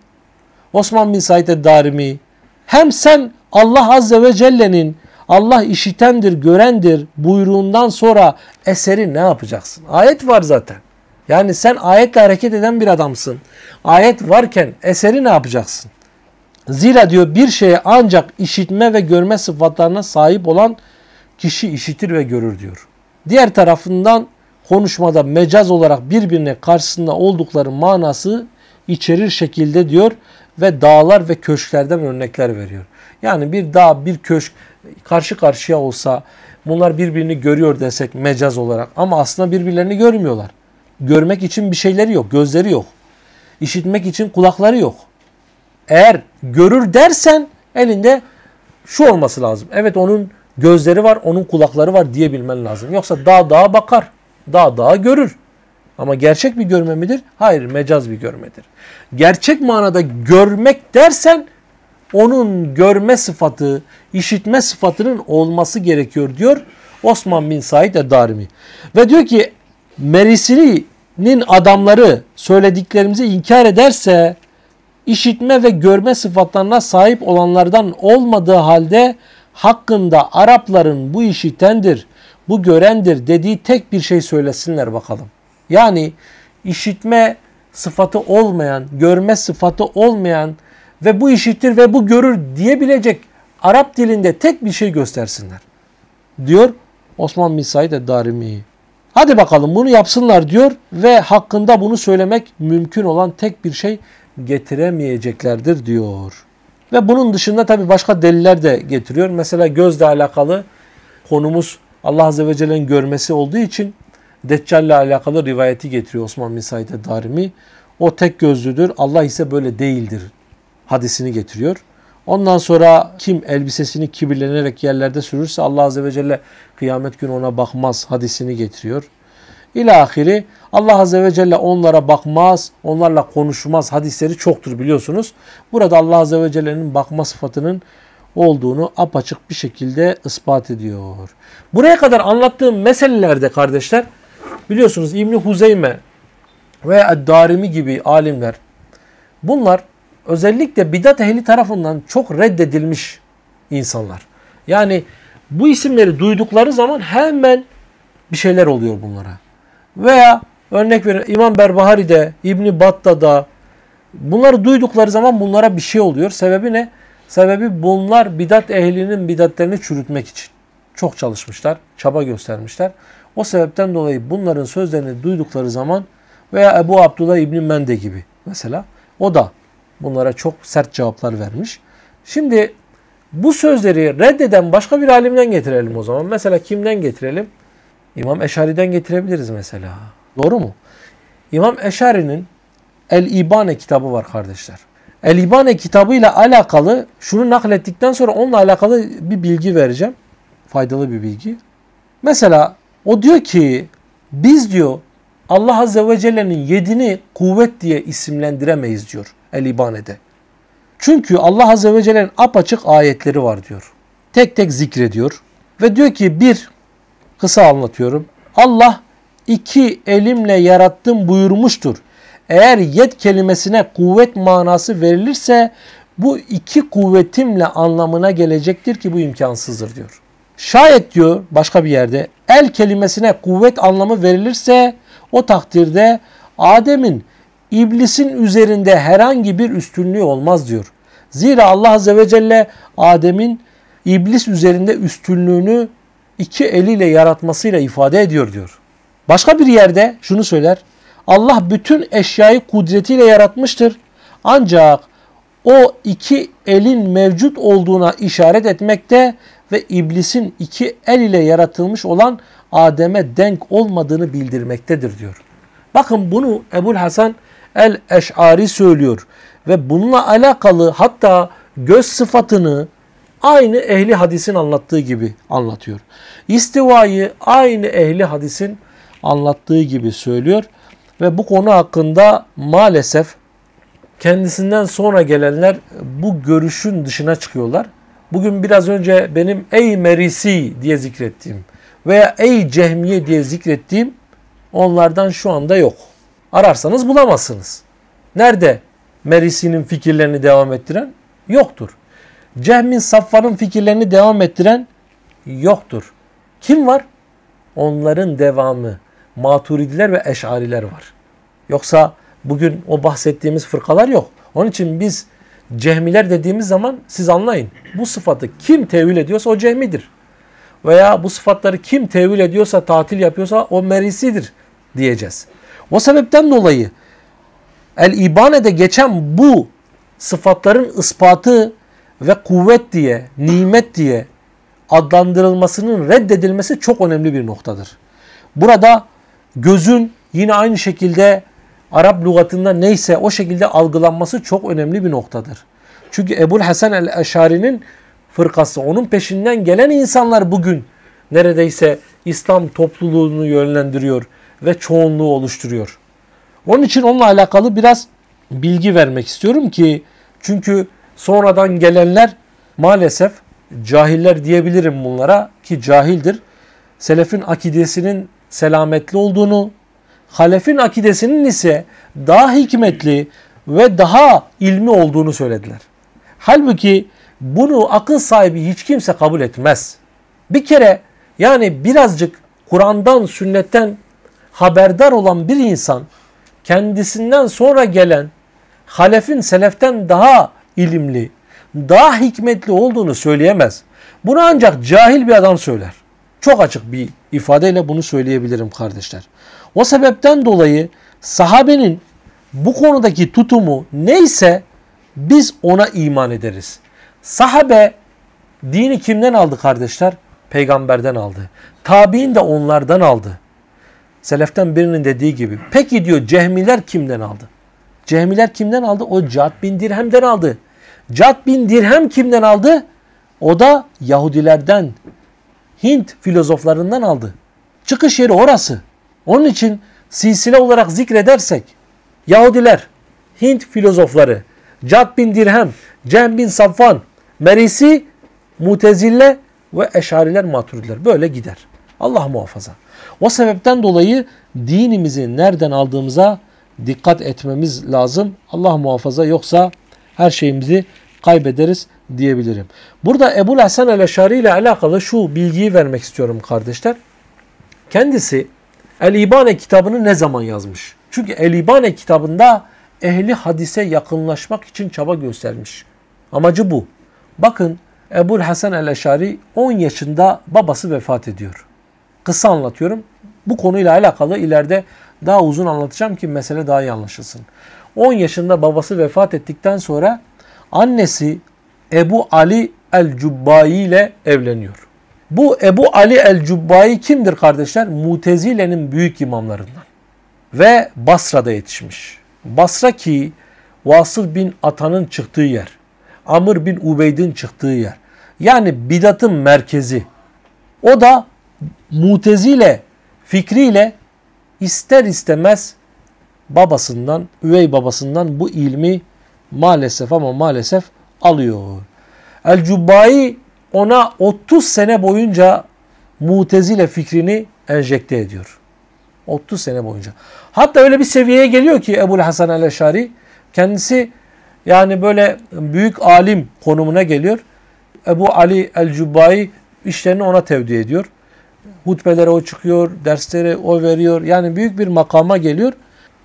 Speaker 1: Osman bin Said Darimi hem sen Allah Azze ve Celle'nin Allah işitendir, görendir buyruğundan sonra eseri ne yapacaksın? Ayet var zaten. Yani sen ayetle hareket eden bir adamsın. Ayet varken eseri ne yapacaksın? Zira diyor bir şeye ancak işitme ve görme sıfatlarına sahip olan kişi işitir ve görür diyor. Diğer tarafından konuşmada mecaz olarak birbirine karşısında oldukları manası içerir şekilde diyor ve dağlar ve köşklerden örnekler veriyor. Yani bir dağ bir köşk karşı karşıya olsa bunlar birbirini görüyor desek mecaz olarak ama aslında birbirlerini görmüyorlar. Görmek için bir şeyleri yok, gözleri yok. İşitmek için kulakları yok. Eğer görür dersen elinde şu olması lazım. Evet onun gözleri var, onun kulakları var diyebilmen lazım. Yoksa dağ dağa bakar, dağ dağa görür. Ama gerçek bir görme midir? Hayır, mecaz bir görmedir. Gerçek manada görmek dersen onun görme sıfatı, işitme sıfatının olması gerekiyor diyor Osman bin Said Eddarimi. Ve diyor ki Merisili'nin adamları söylediklerimizi inkar ederse işitme ve görme sıfatlarına sahip olanlardan olmadığı halde hakkında Arapların bu işitendir, bu görendir dediği tek bir şey söylesinler bakalım. Yani işitme sıfatı olmayan, görme sıfatı olmayan ve bu işitir ve bu görür diyebilecek Arap dilinde tek bir şey göstersinler. Diyor Osman bin Said Darimi. Hadi bakalım bunu yapsınlar diyor ve hakkında bunu söylemek mümkün olan tek bir şey getiremeyeceklerdir diyor. Ve bunun dışında tabi başka deliller de getiriyor. Mesela gözle alakalı konumuz Allah Azze ve Celle'nin görmesi olduğu için Deccal alakalı rivayeti getiriyor Osman bin Said Darimi. O tek gözlüdür. Allah ise böyle değildir hadisini getiriyor. Ondan sonra kim elbisesini kibirlenerek yerlerde sürürse Allah Azze ve Celle kıyamet günü ona bakmaz hadisini getiriyor. İlahiri Allah Azze ve Celle onlara bakmaz, onlarla konuşmaz hadisleri çoktur biliyorsunuz. Burada Allah Azze ve Celle'nin bakma sıfatının olduğunu apaçık bir şekilde ispat ediyor. Buraya kadar anlattığım meselelerde kardeşler biliyorsunuz İbni Huzeyme ve Darimi gibi alimler bunlar özellikle bidat ehli tarafından çok reddedilmiş insanlar. Yani bu isimleri duydukları zaman hemen bir şeyler oluyor bunlara. Veya örnek verin İmam Berbahari'de, İbni Batta'da bunları duydukları zaman bunlara bir şey oluyor. Sebebi ne? Sebebi bunlar bidat ehlinin bidatlerini çürütmek için. Çok çalışmışlar, çaba göstermişler. O sebepten dolayı bunların sözlerini duydukları zaman veya Ebu Abdullah İbni Mende gibi mesela o da bunlara çok sert cevaplar vermiş. Şimdi bu sözleri reddeden başka bir alimden getirelim o zaman. Mesela kimden getirelim? İmam Eşari'den getirebiliriz mesela. Doğru mu? İmam Eşari'nin El-İbane kitabı var kardeşler. El-İbane kitabıyla alakalı şunu naklettikten sonra onunla alakalı bir bilgi vereceğim. Faydalı bir bilgi. Mesela o diyor ki biz diyor Allah Azze ve Celle'nin yedini kuvvet diye isimlendiremeyiz diyor El-İbane'de. Çünkü Allah Azze ve Celle'nin apaçık ayetleri var diyor. Tek tek zikrediyor. Ve diyor ki bir, kısa anlatıyorum. Allah iki elimle yarattım buyurmuştur. Eğer yet kelimesine kuvvet manası verilirse bu iki kuvvetimle anlamına gelecektir ki bu imkansızdır diyor. Şayet diyor başka bir yerde el kelimesine kuvvet anlamı verilirse o takdirde Adem'in iblisin üzerinde herhangi bir üstünlüğü olmaz diyor. Zira Allah Azze ve Celle Adem'in iblis üzerinde üstünlüğünü iki eliyle yaratmasıyla ifade ediyor diyor. Başka bir yerde şunu söyler. Allah bütün eşyayı kudretiyle yaratmıştır. Ancak o iki elin mevcut olduğuna işaret etmekte ve iblisin iki el ile yaratılmış olan Adem'e denk olmadığını bildirmektedir diyor. Bakın bunu Ebul Hasan el-Eş'ari söylüyor ve bununla alakalı hatta göz sıfatını aynı ehli hadisin anlattığı gibi anlatıyor. İstivayı aynı ehli hadisin anlattığı gibi söylüyor ve bu konu hakkında maalesef kendisinden sonra gelenler bu görüşün dışına çıkıyorlar. Bugün biraz önce benim ey merisi diye zikrettiğim veya ey cehmiye diye zikrettiğim onlardan şu anda yok. Ararsanız bulamazsınız. Nerede Merisi'nin fikirlerini devam ettiren? Yoktur. Cehmin Safvan'ın fikirlerini devam ettiren yoktur. Kim var? Onların devamı. Maturidiler ve eşariler var. Yoksa bugün o bahsettiğimiz fırkalar yok. Onun için biz cehmiler dediğimiz zaman siz anlayın. Bu sıfatı kim tevil ediyorsa o cehmidir. Veya bu sıfatları kim tevil ediyorsa, tatil yapıyorsa o merisidir diyeceğiz. O sebepten dolayı El-İbane'de geçen bu sıfatların ispatı ve kuvvet diye, nimet diye adlandırılmasının reddedilmesi çok önemli bir noktadır. Burada gözün yine aynı şekilde Arap lügatında neyse o şekilde algılanması çok önemli bir noktadır. Çünkü Ebul Hasan el-Eşari'nin fırkası, onun peşinden gelen insanlar bugün neredeyse İslam topluluğunu yönlendiriyor ve çoğunluğu oluşturuyor. Onun için onunla alakalı biraz bilgi vermek istiyorum ki çünkü sonradan gelenler maalesef cahiller diyebilirim bunlara ki cahildir. Selefin akidesinin selametli olduğunu, halefin akidesinin ise daha hikmetli ve daha ilmi olduğunu söylediler. Halbuki bunu akıl sahibi hiç kimse kabul etmez. Bir kere yani birazcık Kur'an'dan, sünnetten haberdar olan bir insan kendisinden sonra gelen halefin seleften daha ilimli, daha hikmetli olduğunu söyleyemez. Bunu ancak cahil bir adam söyler. Çok açık bir ifadeyle bunu söyleyebilirim kardeşler. O sebepten dolayı sahabenin bu konudaki tutumu neyse biz ona iman ederiz. Sahabe dini kimden aldı kardeşler? Peygamberden aldı. Tabi'in de onlardan aldı. Seleften birinin dediği gibi. Peki diyor cehmiler kimden aldı? Cehmiler kimden aldı? O Cad bin Dirhem'den aldı. Cad bin Dirhem kimden aldı? O da Yahudilerden, Hint filozoflarından aldı. Çıkış yeri orası. Onun için silsile olarak zikredersek Yahudiler, Hint filozofları, Cad bin Dirhem, Cem bin Safvan, Merisi, Mutezille ve Eşariler Maturidiler. Böyle gider. Allah muhafaza. O sebepten dolayı dinimizi nereden aldığımıza dikkat etmemiz lazım. Allah muhafaza yoksa her şeyimizi kaybederiz diyebilirim. Burada Ebu Hasan el-Eşari ile alakalı şu bilgiyi vermek istiyorum kardeşler. Kendisi El-İbane kitabını ne zaman yazmış? Çünkü El-İbane kitabında ehli hadise yakınlaşmak için çaba göstermiş. Amacı bu. Bakın Ebu Hasan el-Eşari 10 yaşında babası vefat ediyor. Kısa anlatıyorum. Bu konuyla alakalı ileride daha uzun anlatacağım ki mesele daha iyi anlaşılsın. 10 yaşında babası vefat ettikten sonra annesi Ebu Ali el-Cubbayi ile evleniyor. Bu Ebu Ali el-Cubbayi kimdir kardeşler? Mutezile'nin büyük imamlarından. Ve Basra'da yetişmiş. Basra ki Vasıl bin Atan'ın çıktığı yer. Amr bin Ubeyd'in çıktığı yer. Yani bidatın merkezi. O da mutezile fikriyle ister istemez babasından, üvey babasından bu ilmi maalesef ama maalesef alıyor. El-Cubbai ona 30 sene boyunca mutezile fikrini enjekte ediyor. 30 sene boyunca. Hatta öyle bir seviyeye geliyor ki Ebu Hasan el-Eşari kendisi yani böyle büyük alim konumuna geliyor. Ebu Ali el-Cubbai işlerini ona tevdi ediyor. Hutbelere o çıkıyor, dersleri o veriyor. Yani büyük bir makama geliyor.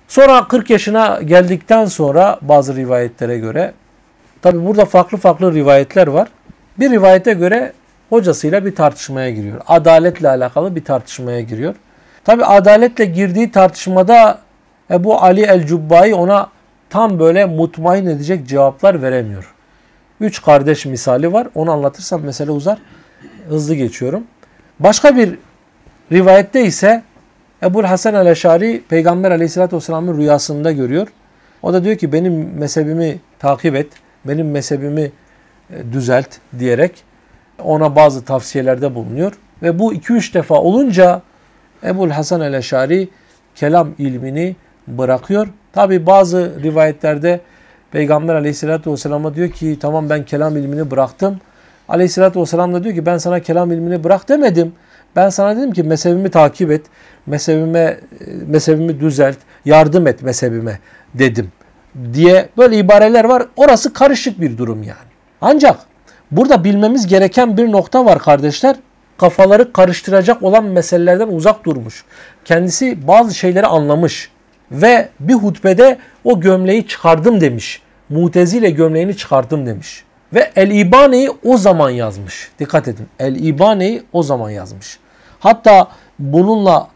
Speaker 1: Sonra 40 yaşına geldikten sonra bazı rivayetlere göre tabi burada farklı farklı rivayetler var. Bir rivayete göre hocasıyla bir tartışmaya giriyor. Adaletle alakalı bir tartışmaya giriyor. Tabi adaletle girdiği tartışmada Ebu Ali el-Cubbai ona tam böyle mutmain edecek cevaplar veremiyor. Üç kardeş misali var. Onu anlatırsam mesele uzar. Hızlı geçiyorum. Başka bir rivayette ise Ebu Hasan el-Eşari Peygamber aleyhissalatü vesselamın rüyasında görüyor. O da diyor ki benim mezhebimi takip et, benim mezhebimi e, düzelt diyerek ona bazı tavsiyelerde bulunuyor. Ve bu 2-3 defa olunca Ebu Hasan el-Eşari kelam ilmini bırakıyor. Tabi bazı rivayetlerde Peygamber aleyhissalatü vesselam'a diyor ki tamam ben kelam ilmini bıraktım. Aleyhissalatü vesselam da diyor ki ben sana kelam ilmini bırak demedim. Ben sana dedim ki mezhebimi takip et, mezhebime, mezhebimi düzelt, yardım et mezhebime dedim diye böyle ibareler var. Orası karışık bir durum yani. Ancak burada bilmemiz gereken bir nokta var kardeşler. Kafaları karıştıracak olan meselelerden uzak durmuş. Kendisi bazı şeyleri anlamış ve bir hutbede o gömleği çıkardım demiş. Mutezile gömleğini çıkardım demiş. Ve El-İbane'yi o zaman yazmış. Dikkat edin. El-İbane'yi o zaman yazmış. Hatta bununla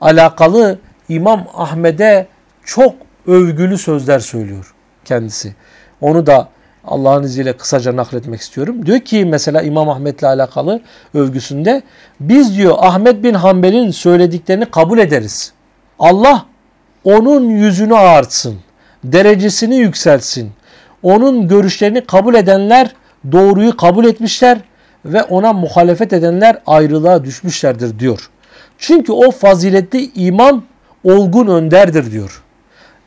Speaker 1: alakalı İmam Ahmet'e çok övgülü sözler söylüyor kendisi. Onu da Allah'ın izniyle kısaca nakletmek istiyorum. Diyor ki mesela İmam Ahmet'le alakalı övgüsünde biz diyor Ahmet bin Hanbel'in söylediklerini kabul ederiz. Allah onun yüzünü ağartsın, derecesini yükselsin. Onun görüşlerini kabul edenler doğruyu kabul etmişler ve ona muhalefet edenler ayrılığa düşmüşlerdir diyor. Çünkü o faziletli imam olgun önderdir diyor.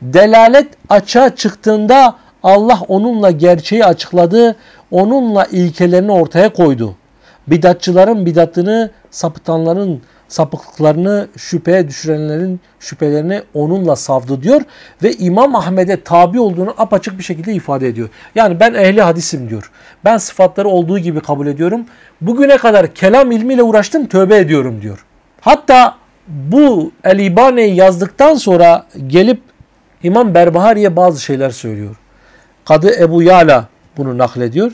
Speaker 1: Delalet açığa çıktığında Allah onunla gerçeği açıkladı, onunla ilkelerini ortaya koydu. Bidatçıların bidatını, sapıtanların sapıklıklarını şüpheye düşürenlerin şüphelerini onunla savdı diyor ve İmam Ahmet'e tabi olduğunu apaçık bir şekilde ifade ediyor. Yani ben ehli hadisim diyor. Ben sıfatları olduğu gibi kabul ediyorum. Bugüne kadar kelam ilmiyle uğraştım tövbe ediyorum diyor. Hatta bu El İbane'yi yazdıktan sonra gelip İmam Berbahari'ye bazı şeyler söylüyor. Kadı Ebu Yala bunu naklediyor.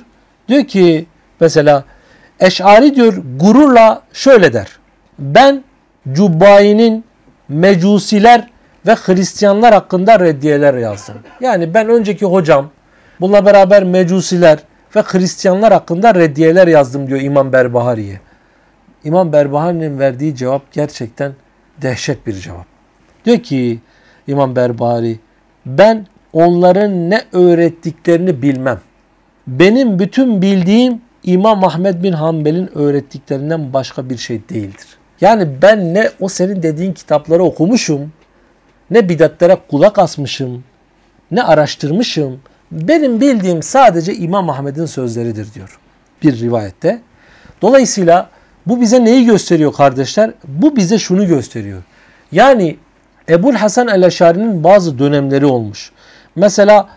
Speaker 1: Diyor ki mesela Eş'ari diyor gururla şöyle der ben Cubbayi'nin mecusiler ve Hristiyanlar hakkında reddiyeler yazdım. Yani ben önceki hocam bununla beraber mecusiler ve Hristiyanlar hakkında reddiyeler yazdım diyor İmam Berbahari'ye. İmam Berbahari'nin verdiği cevap gerçekten dehşet bir cevap. Diyor ki İmam Berbahari ben onların ne öğrettiklerini bilmem. Benim bütün bildiğim İmam Ahmed bin Hanbel'in öğrettiklerinden başka bir şey değildir. Yani ben ne o senin dediğin kitapları okumuşum, ne bidatlara kulak asmışım, ne araştırmışım. Benim bildiğim sadece İmam Ahmet'in sözleridir diyor bir rivayette. Dolayısıyla bu bize neyi gösteriyor kardeşler? Bu bize şunu gösteriyor. Yani Ebul Hasan el-Eşari'nin bazı dönemleri olmuş. Mesela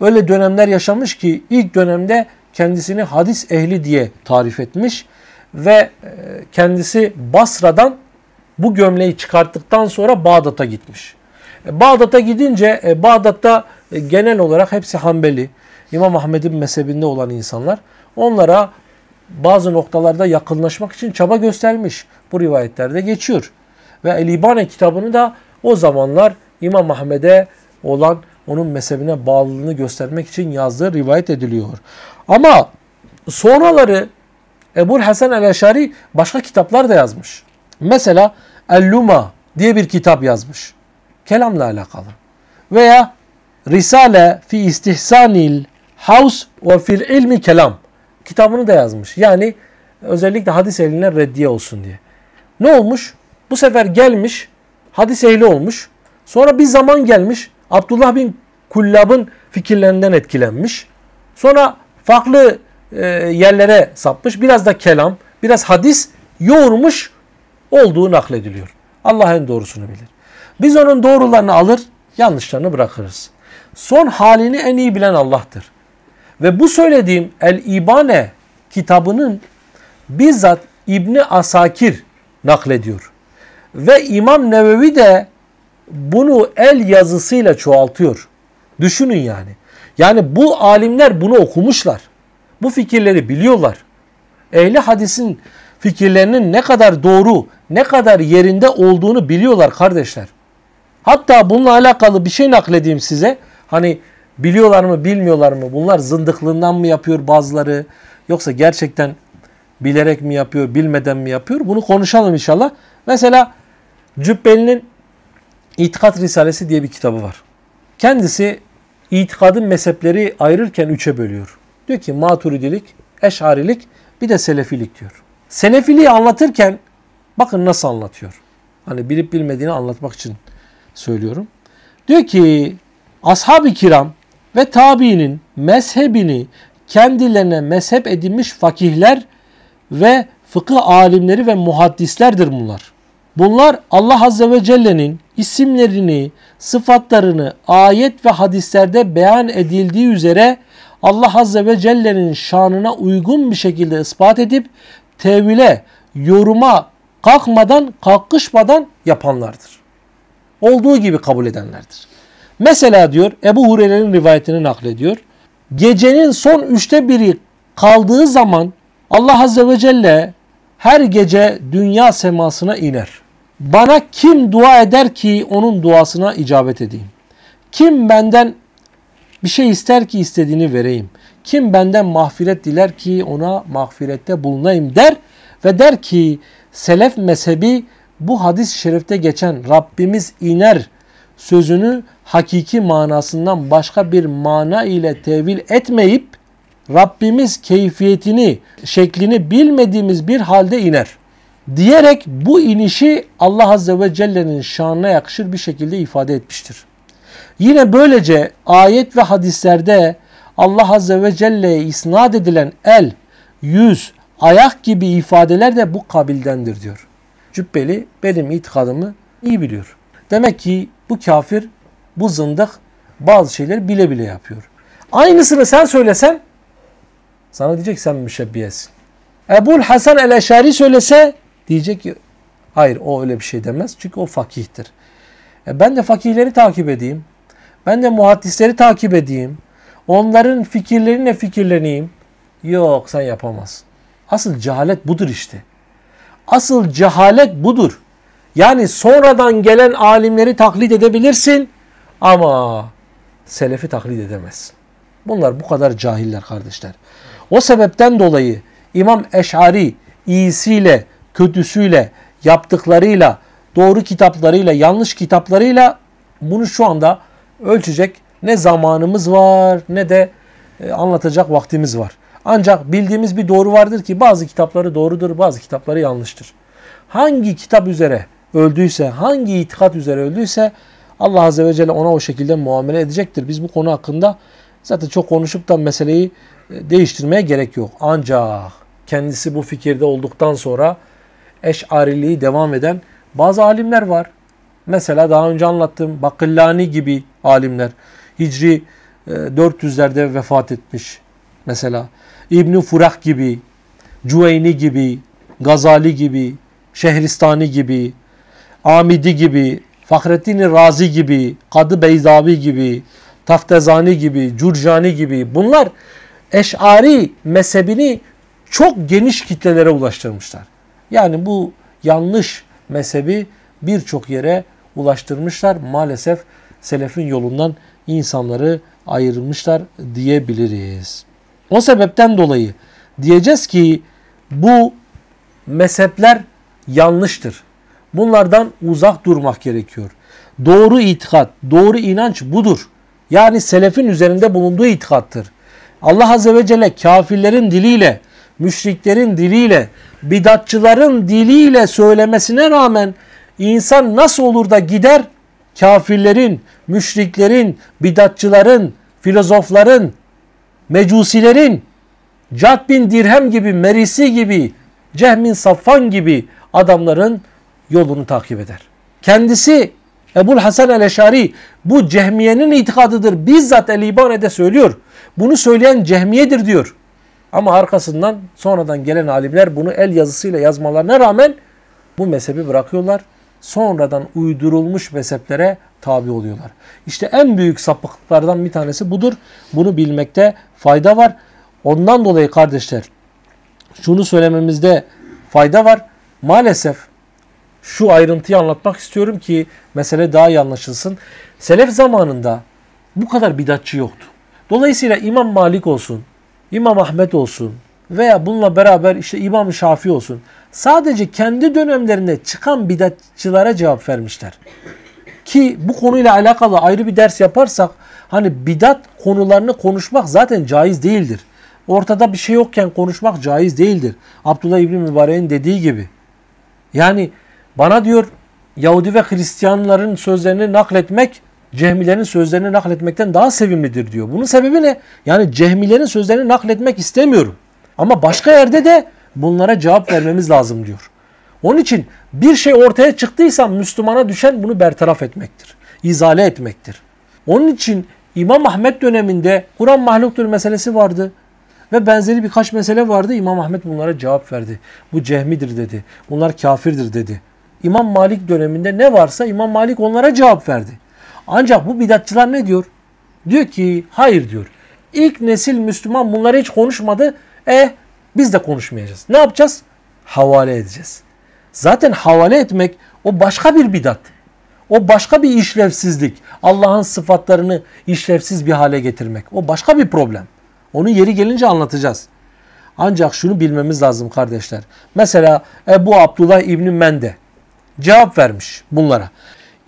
Speaker 1: öyle dönemler yaşamış ki ilk dönemde kendisini hadis ehli diye tarif etmiş ve e, kendisi Basra'dan bu gömleği çıkarttıktan sonra Bağdat'a gitmiş. E, Bağdat'a gidince e, Bağdat'ta genel olarak hepsi Hanbeli, İmam Ahmed'in mezhebinde olan insanlar. Onlara bazı noktalarda yakınlaşmak için çaba göstermiş. Bu rivayetlerde geçiyor. Ve El-İbane kitabını da o zamanlar İmam Ahmed'e olan onun mezhebine bağlılığını göstermek için yazdığı rivayet ediliyor. Ama sonraları Ebu Hasan el-Eşari başka kitaplar da yazmış. Mesela El-Luma diye bir kitap yazmış. Kelamla alakalı. Veya Risale fi istihsanil havs ve fil ilmi kelam kitabını da yazmış. Yani özellikle hadis ehline reddiye olsun diye. Ne olmuş? Bu sefer gelmiş hadis ehli olmuş. Sonra bir zaman gelmiş Abdullah bin Kullab'ın fikirlerinden etkilenmiş. Sonra farklı e, yerlere sapmış. Biraz da kelam, biraz hadis yoğurmuş olduğu naklediliyor. Allah en doğrusunu bilir. Biz onun doğrularını alır, yanlışlarını bırakırız. Son halini en iyi bilen Allah'tır. Ve bu söylediğim El İbane kitabının bizzat İbni Asakir naklediyor. Ve İmam Nevevi de bunu el yazısıyla çoğaltıyor. Düşünün yani. Yani bu alimler bunu okumuşlar. Bu fikirleri biliyorlar. Ehli hadisin fikirlerinin ne kadar doğru, ne kadar yerinde olduğunu biliyorlar kardeşler. Hatta bununla alakalı bir şey nakledeyim size. Hani biliyorlar mı, bilmiyorlar mı? Bunlar zındıklığından mı yapıyor bazıları? Yoksa gerçekten bilerek mi yapıyor, bilmeden mi yapıyor? Bunu konuşalım inşallah. Mesela Cübbeli'nin İtikat Risalesi diye bir kitabı var. Kendisi itikadın mezhepleri ayırırken üçe bölüyor. Diyor ki maturidilik, eşarilik bir de selefilik diyor. Selefiliği anlatırken bakın nasıl anlatıyor. Hani bilip bilmediğini anlatmak için söylüyorum. Diyor ki ashab-ı kiram ve tabiinin mezhebini kendilerine mezhep edinmiş fakihler ve fıkıh alimleri ve muhaddislerdir bunlar. Bunlar Allah Azze ve Celle'nin isimlerini, sıfatlarını ayet ve hadislerde beyan edildiği üzere Allah Azze ve Celle'nin şanına uygun bir şekilde ispat edip tevhile, yoruma kalkmadan, kalkışmadan yapanlardır. Olduğu gibi kabul edenlerdir. Mesela diyor Ebu Hureyre'nin rivayetini naklediyor. Gecenin son üçte biri kaldığı zaman Allah Azze ve Celle her gece dünya semasına iner. Bana kim dua eder ki onun duasına icabet edeyim? Kim benden bir şey ister ki istediğini vereyim? Kim benden mağfiret diler ki ona mağfirette bulunayım der ve der ki selef mezhebi bu hadis-i şerifte geçen Rabbimiz iner sözünü hakiki manasından başka bir mana ile tevil etmeyip Rabbimiz keyfiyetini, şeklini bilmediğimiz bir halde iner. Diyerek bu inişi Allah Azze ve Celle'nin şanına yakışır bir şekilde ifade etmiştir. Yine böylece ayet ve hadislerde Allah Azze ve Celle'ye isnat edilen el, yüz, ayak gibi ifadeler de bu kabildendir diyor. Cübbeli benim itikadımı iyi biliyor. Demek ki bu kafir, bu zındık bazı şeyleri bile bile yapıyor. Aynısını sen söylesen sana diyecek sen müşebbiyesin. Ebul Hasan el-Eşari söylese diyecek ki hayır o öyle bir şey demez. Çünkü o fakihtir. Ben de fakihleri takip edeyim. Ben de muhaddisleri takip edeyim. Onların fikirlerine fikirleneyim. Yok sen yapamazsın. Asıl cehalet budur işte. Asıl cehalet budur. Yani sonradan gelen alimleri taklit edebilirsin ama selefi taklit edemezsin. Bunlar bu kadar cahiller kardeşler. O sebepten dolayı İmam Eş'ari iyisiyle, kötüsüyle, yaptıklarıyla, doğru kitaplarıyla, yanlış kitaplarıyla bunu şu anda ölçecek ne zamanımız var ne de e, anlatacak vaktimiz var. Ancak bildiğimiz bir doğru vardır ki bazı kitapları doğrudur, bazı kitapları yanlıştır. Hangi kitap üzere öldüyse, hangi itikat üzere öldüyse Allah Azze ve Celle ona o şekilde muamele edecektir. Biz bu konu hakkında zaten çok konuşup da meseleyi e, değiştirmeye gerek yok. Ancak kendisi bu fikirde olduktan sonra eşariliği devam eden bazı alimler var. Mesela daha önce anlattığım Bakillani gibi alimler. Hicri 400'lerde e, vefat etmiş mesela. İbn Furak gibi, Cüveyni gibi, Gazali gibi, Şehristani gibi, Amidi gibi, Fahrettin Razi gibi, Kadı Beyzavi gibi, Taftezani gibi, Curcani gibi bunlar Eş'ari mezhebini çok geniş kitlelere ulaştırmışlar. Yani bu yanlış mezhebi birçok yere ulaştırmışlar. Maalesef selefin yolundan insanları ayrılmışlar diyebiliriz. O sebepten dolayı diyeceğiz ki bu mezhepler yanlıştır. Bunlardan uzak durmak gerekiyor. Doğru itikat, doğru inanç budur. Yani selefin üzerinde bulunduğu itikattır. Allah Azze ve Celle kafirlerin diliyle, müşriklerin diliyle, bidatçıların diliyle söylemesine rağmen insan nasıl olur da gider kafirlerin, müşriklerin, bidatçıların, filozofların, mecusilerin, Cad bin Dirhem gibi, Merisi gibi, Cehmin Safvan gibi adamların yolunu takip eder. kendisi Ebul Hasan el-Eşari bu cehmiyenin itikadıdır. Bizzat El-İbane'de söylüyor. Bunu söyleyen cehmiyedir diyor. Ama arkasından sonradan gelen alimler bunu el yazısıyla yazmalarına rağmen bu mezhebi bırakıyorlar. Sonradan uydurulmuş mezheplere tabi oluyorlar. İşte en büyük sapıklıklardan bir tanesi budur. Bunu bilmekte fayda var. Ondan dolayı kardeşler şunu söylememizde fayda var. Maalesef şu ayrıntıyı anlatmak istiyorum ki mesele daha iyi anlaşılsın. Selef zamanında bu kadar bidatçı yoktu. Dolayısıyla İmam Malik olsun, İmam Ahmet olsun veya bununla beraber işte İmam Şafii olsun sadece kendi dönemlerinde çıkan bidatçılara cevap vermişler. Ki bu konuyla alakalı ayrı bir ders yaparsak hani bidat konularını konuşmak zaten caiz değildir. Ortada bir şey yokken konuşmak caiz değildir. Abdullah İbni Mübarek'in dediği gibi. Yani bana diyor Yahudi ve Hristiyanların sözlerini nakletmek Cehmilerin sözlerini nakletmekten daha sevimlidir diyor. Bunun sebebi ne? Yani Cehmilerin sözlerini nakletmek istemiyorum. Ama başka yerde de bunlara cevap vermemiz lazım diyor. Onun için bir şey ortaya çıktıysa Müslümana düşen bunu bertaraf etmektir. İzale etmektir. Onun için İmam Ahmet döneminde Kur'an mahluktur meselesi vardı. Ve benzeri birkaç mesele vardı. İmam Ahmet bunlara cevap verdi. Bu cehmidir dedi. Bunlar kafirdir dedi. İmam Malik döneminde ne varsa İmam Malik onlara cevap verdi. Ancak bu bidatçılar ne diyor? Diyor ki hayır diyor. İlk nesil Müslüman bunları hiç konuşmadı. E biz de konuşmayacağız. Ne yapacağız? Havale edeceğiz. Zaten havale etmek o başka bir bidat. O başka bir işlevsizlik. Allah'ın sıfatlarını işlevsiz bir hale getirmek. O başka bir problem. Onu yeri gelince anlatacağız. Ancak şunu bilmemiz lazım kardeşler. Mesela Ebu Abdullah İbni Mende cevap vermiş bunlara.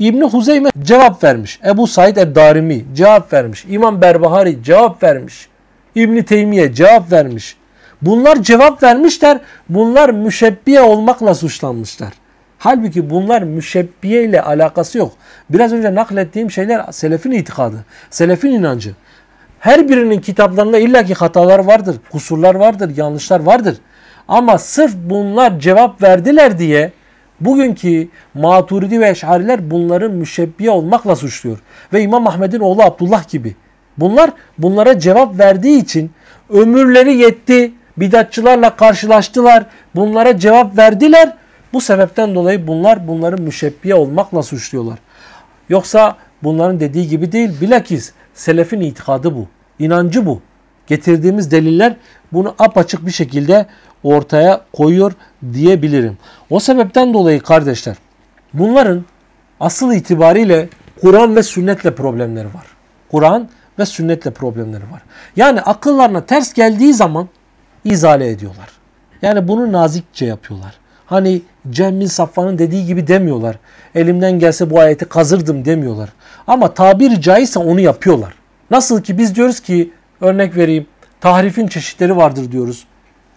Speaker 1: İbni Huzeyme cevap vermiş. Ebu Said Ed-Darimi cevap vermiş. İmam Berbahari cevap vermiş. İbni Teymiye cevap vermiş. Bunlar cevap vermişler. Bunlar müşebbiye olmakla suçlanmışlar. Halbuki bunlar müşebbiye ile alakası yok. Biraz önce naklettiğim şeyler selefin itikadı, selefin inancı. Her birinin kitaplarında illaki hatalar vardır, kusurlar vardır, yanlışlar vardır. Ama sırf bunlar cevap verdiler diye bugünkü Maturidi ve Eş'ariler bunları müşebbiye olmakla suçluyor. Ve İmam Ahmed'in oğlu Abdullah gibi. Bunlar bunlara cevap verdiği için ömürleri yetti, bidatçılarla karşılaştılar, bunlara cevap verdiler. Bu sebepten dolayı bunlar bunları müşebbiye olmakla suçluyorlar. Yoksa bunların dediği gibi değil, bilakis selefin itikadı bu, inancı bu. Getirdiğimiz deliller bunu apaçık bir şekilde ortaya koyuyor diyebilirim. O sebepten dolayı kardeşler bunların asıl itibariyle Kur'an ve sünnetle problemleri var. Kur'an ve sünnetle problemleri var. Yani akıllarına ters geldiği zaman izale ediyorlar. Yani bunu nazikçe yapıyorlar. Hani Cem bin Safvan'ın dediği gibi demiyorlar. Elimden gelse bu ayeti kazırdım demiyorlar. Ama tabiri caizse onu yapıyorlar. Nasıl ki biz diyoruz ki örnek vereyim tahrifin çeşitleri vardır diyoruz.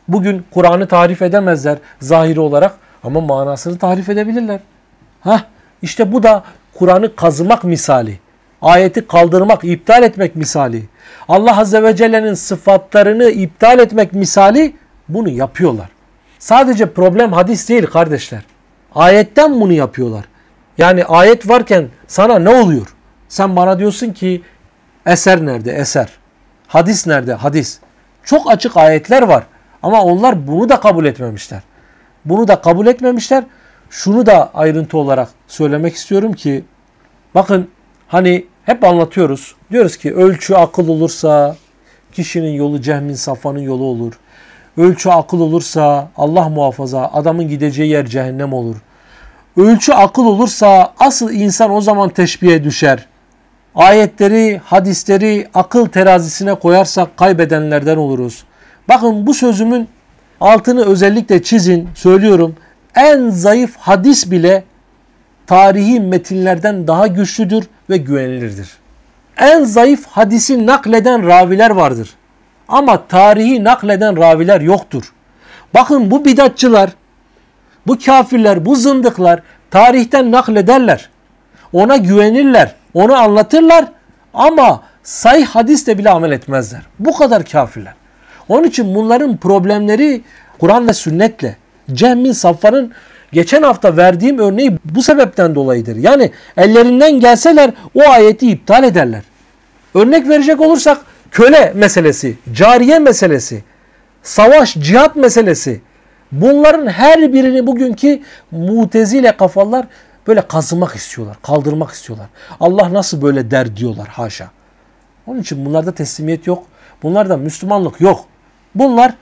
Speaker 1: Bugün Kur'an'ı tarif edemezler zahiri olarak ama manasını tarif edebilirler. Hah işte bu da Kur'an'ı kazımak misali. Ayeti kaldırmak, iptal etmek misali. Allah Azze ve Celle'nin sıfatlarını iptal etmek misali bunu yapıyorlar. Sadece problem hadis değil kardeşler. Ayetten bunu yapıyorlar. Yani ayet varken sana ne oluyor? Sen bana diyorsun ki eser nerede? Eser. Hadis nerede? Hadis. Çok açık ayetler var. Ama onlar bunu da kabul etmemişler. Bunu da kabul etmemişler. Şunu da ayrıntı olarak söylemek istiyorum ki bakın hani hep anlatıyoruz. Diyoruz ki ölçü akıl olursa kişinin yolu cehmin safanın yolu olur. Ölçü akıl olursa Allah muhafaza adamın gideceği yer cehennem olur. Ölçü akıl olursa asıl insan o zaman teşbihe düşer. Ayetleri, hadisleri akıl terazisine koyarsak kaybedenlerden oluruz. Bakın bu sözümün altını özellikle çizin, söylüyorum. En zayıf hadis bile tarihi metinlerden daha güçlüdür ve güvenilirdir. En zayıf hadisi nakleden raviler vardır. Ama tarihi nakleden raviler yoktur. Bakın bu bidatçılar, bu kafirler, bu zındıklar tarihten naklederler. Ona güvenirler, onu anlatırlar ama sayı hadisle bile amel etmezler. Bu kadar kafirler. Onun için bunların problemleri Kur'an ve sünnetle. Cem bin Safvan'ın geçen hafta verdiğim örneği bu sebepten dolayıdır. Yani ellerinden gelseler o ayeti iptal ederler. Örnek verecek olursak köle meselesi, cariye meselesi, savaş, cihat meselesi. Bunların her birini bugünkü mutezile kafalar böyle kazımak istiyorlar, kaldırmak istiyorlar. Allah nasıl böyle der diyorlar haşa. Onun için bunlarda teslimiyet yok. Bunlarda Müslümanlık yok. Bunlar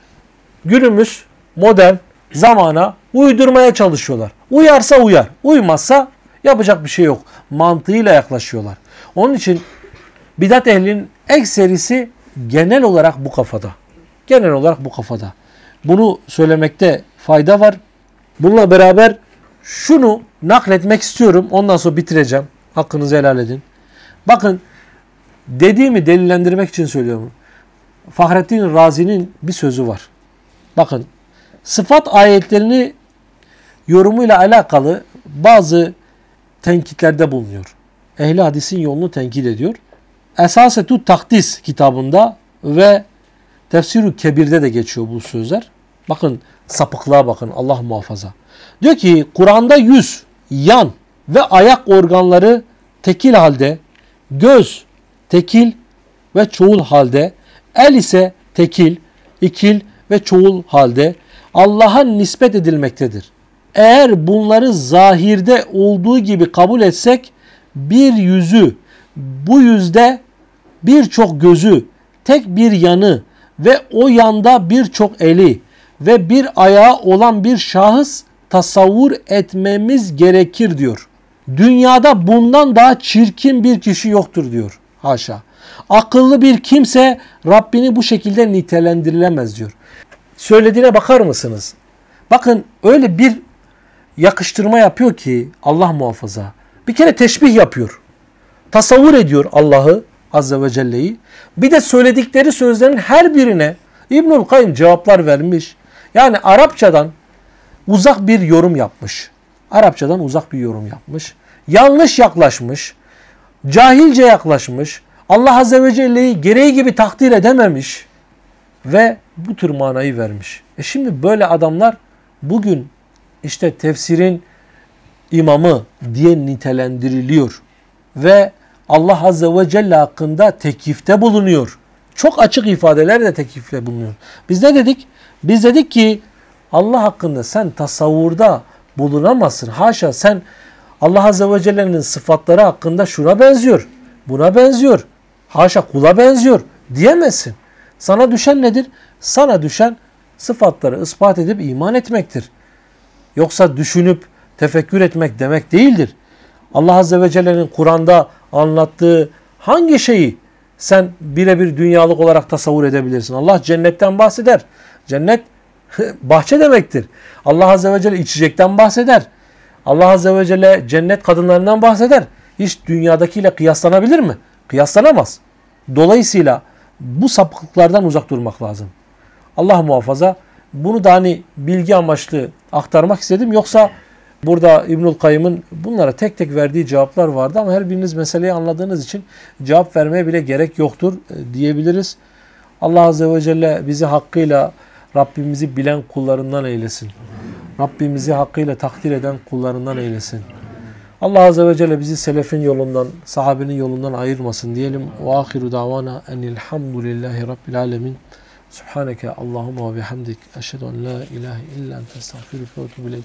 Speaker 1: günümüz modern zamana uydurmaya çalışıyorlar. Uyarsa uyar, uymazsa yapacak bir şey yok. Mantığıyla yaklaşıyorlar. Onun için bidat ehlinin ekserisi genel olarak bu kafada. Genel olarak bu kafada. Bunu söylemekte fayda var. Bununla beraber şunu nakletmek istiyorum. Ondan sonra bitireceğim. Hakkınızı helal edin. Bakın dediğimi delillendirmek için söylüyorum. Fahrettin Razi'nin bir sözü var. Bakın sıfat ayetlerini yorumuyla alakalı bazı tenkitlerde bulunuyor. Ehli hadisin yolunu tenkit ediyor. Esasetu Takdis kitabında ve Tefsirü Kebir'de de geçiyor bu sözler. Bakın sapıklığa bakın Allah muhafaza. Diyor ki Kur'an'da yüz, yan ve ayak organları tekil halde, göz tekil ve çoğul halde, el ise tekil, ikil ve çoğul halde Allah'a nispet edilmektedir. Eğer bunları zahirde olduğu gibi kabul etsek bir yüzü, bu yüzde birçok gözü, tek bir yanı ve o yanda birçok eli ve bir ayağı olan bir şahıs tasavvur etmemiz gerekir diyor. Dünyada bundan daha çirkin bir kişi yoktur diyor. Haşa. Akıllı bir kimse Rabbini bu şekilde nitelendirilemez diyor. Söylediğine bakar mısınız? Bakın öyle bir yakıştırma yapıyor ki Allah muhafaza. Bir kere teşbih yapıyor. Tasavvur ediyor Allah'ı Azze ve Celle'yi. Bir de söyledikleri sözlerin her birine İbnül Kayyum cevaplar vermiş. Yani Arapçadan uzak bir yorum yapmış. Arapçadan uzak bir yorum yapmış. Yanlış yaklaşmış. Cahilce yaklaşmış. Allah Azze ve Celle'yi gereği gibi takdir edememiş. Ve bu tür manayı vermiş. E şimdi böyle adamlar bugün işte tefsirin imamı diye nitelendiriliyor. Ve Allah Azze ve Celle hakkında tekifte bulunuyor. Çok açık ifadeler de tekifte bulunuyor. Biz ne dedik? Biz dedik ki Allah hakkında sen tasavvurda bulunamazsın. Haşa sen Allah Azze ve Celle'nin sıfatları hakkında şuna benziyor, buna benziyor, haşa kula benziyor diyemezsin. Sana düşen nedir? Sana düşen sıfatları ispat edip iman etmektir. Yoksa düşünüp tefekkür etmek demek değildir. Allah Azze ve Celle'nin Kur'an'da anlattığı hangi şeyi sen birebir dünyalık olarak tasavvur edebilirsin? Allah cennetten bahseder. Cennet [laughs] bahçe demektir. Allah Azze ve Celle içecekten bahseder. Allah Azze ve Celle cennet kadınlarından bahseder. Hiç dünyadakiyle kıyaslanabilir mi? Kıyaslanamaz. Dolayısıyla bu sapıklıklardan uzak durmak lazım. Allah muhafaza. Bunu da hani bilgi amaçlı aktarmak istedim. Yoksa burada İbnül Kayyım'ın bunlara tek tek verdiği cevaplar vardı ama her biriniz meseleyi anladığınız için cevap vermeye bile gerek yoktur e, diyebiliriz. Allah Azze ve Celle bizi hakkıyla Rabbimizi bilen kullarından eylesin. Rabbimizi hakkıyla takdir eden kullarından eylesin. Allah Azze ve Celle bizi selefin yolundan, sahabenin yolundan ayırmasın diyelim. Ve ahiru davana enilhamdülillahi rabbil alemin. Subhaneke Allahumma ve bihamdik. Eşhedü en la ilahe illa ente estağfiruke ve etûbü.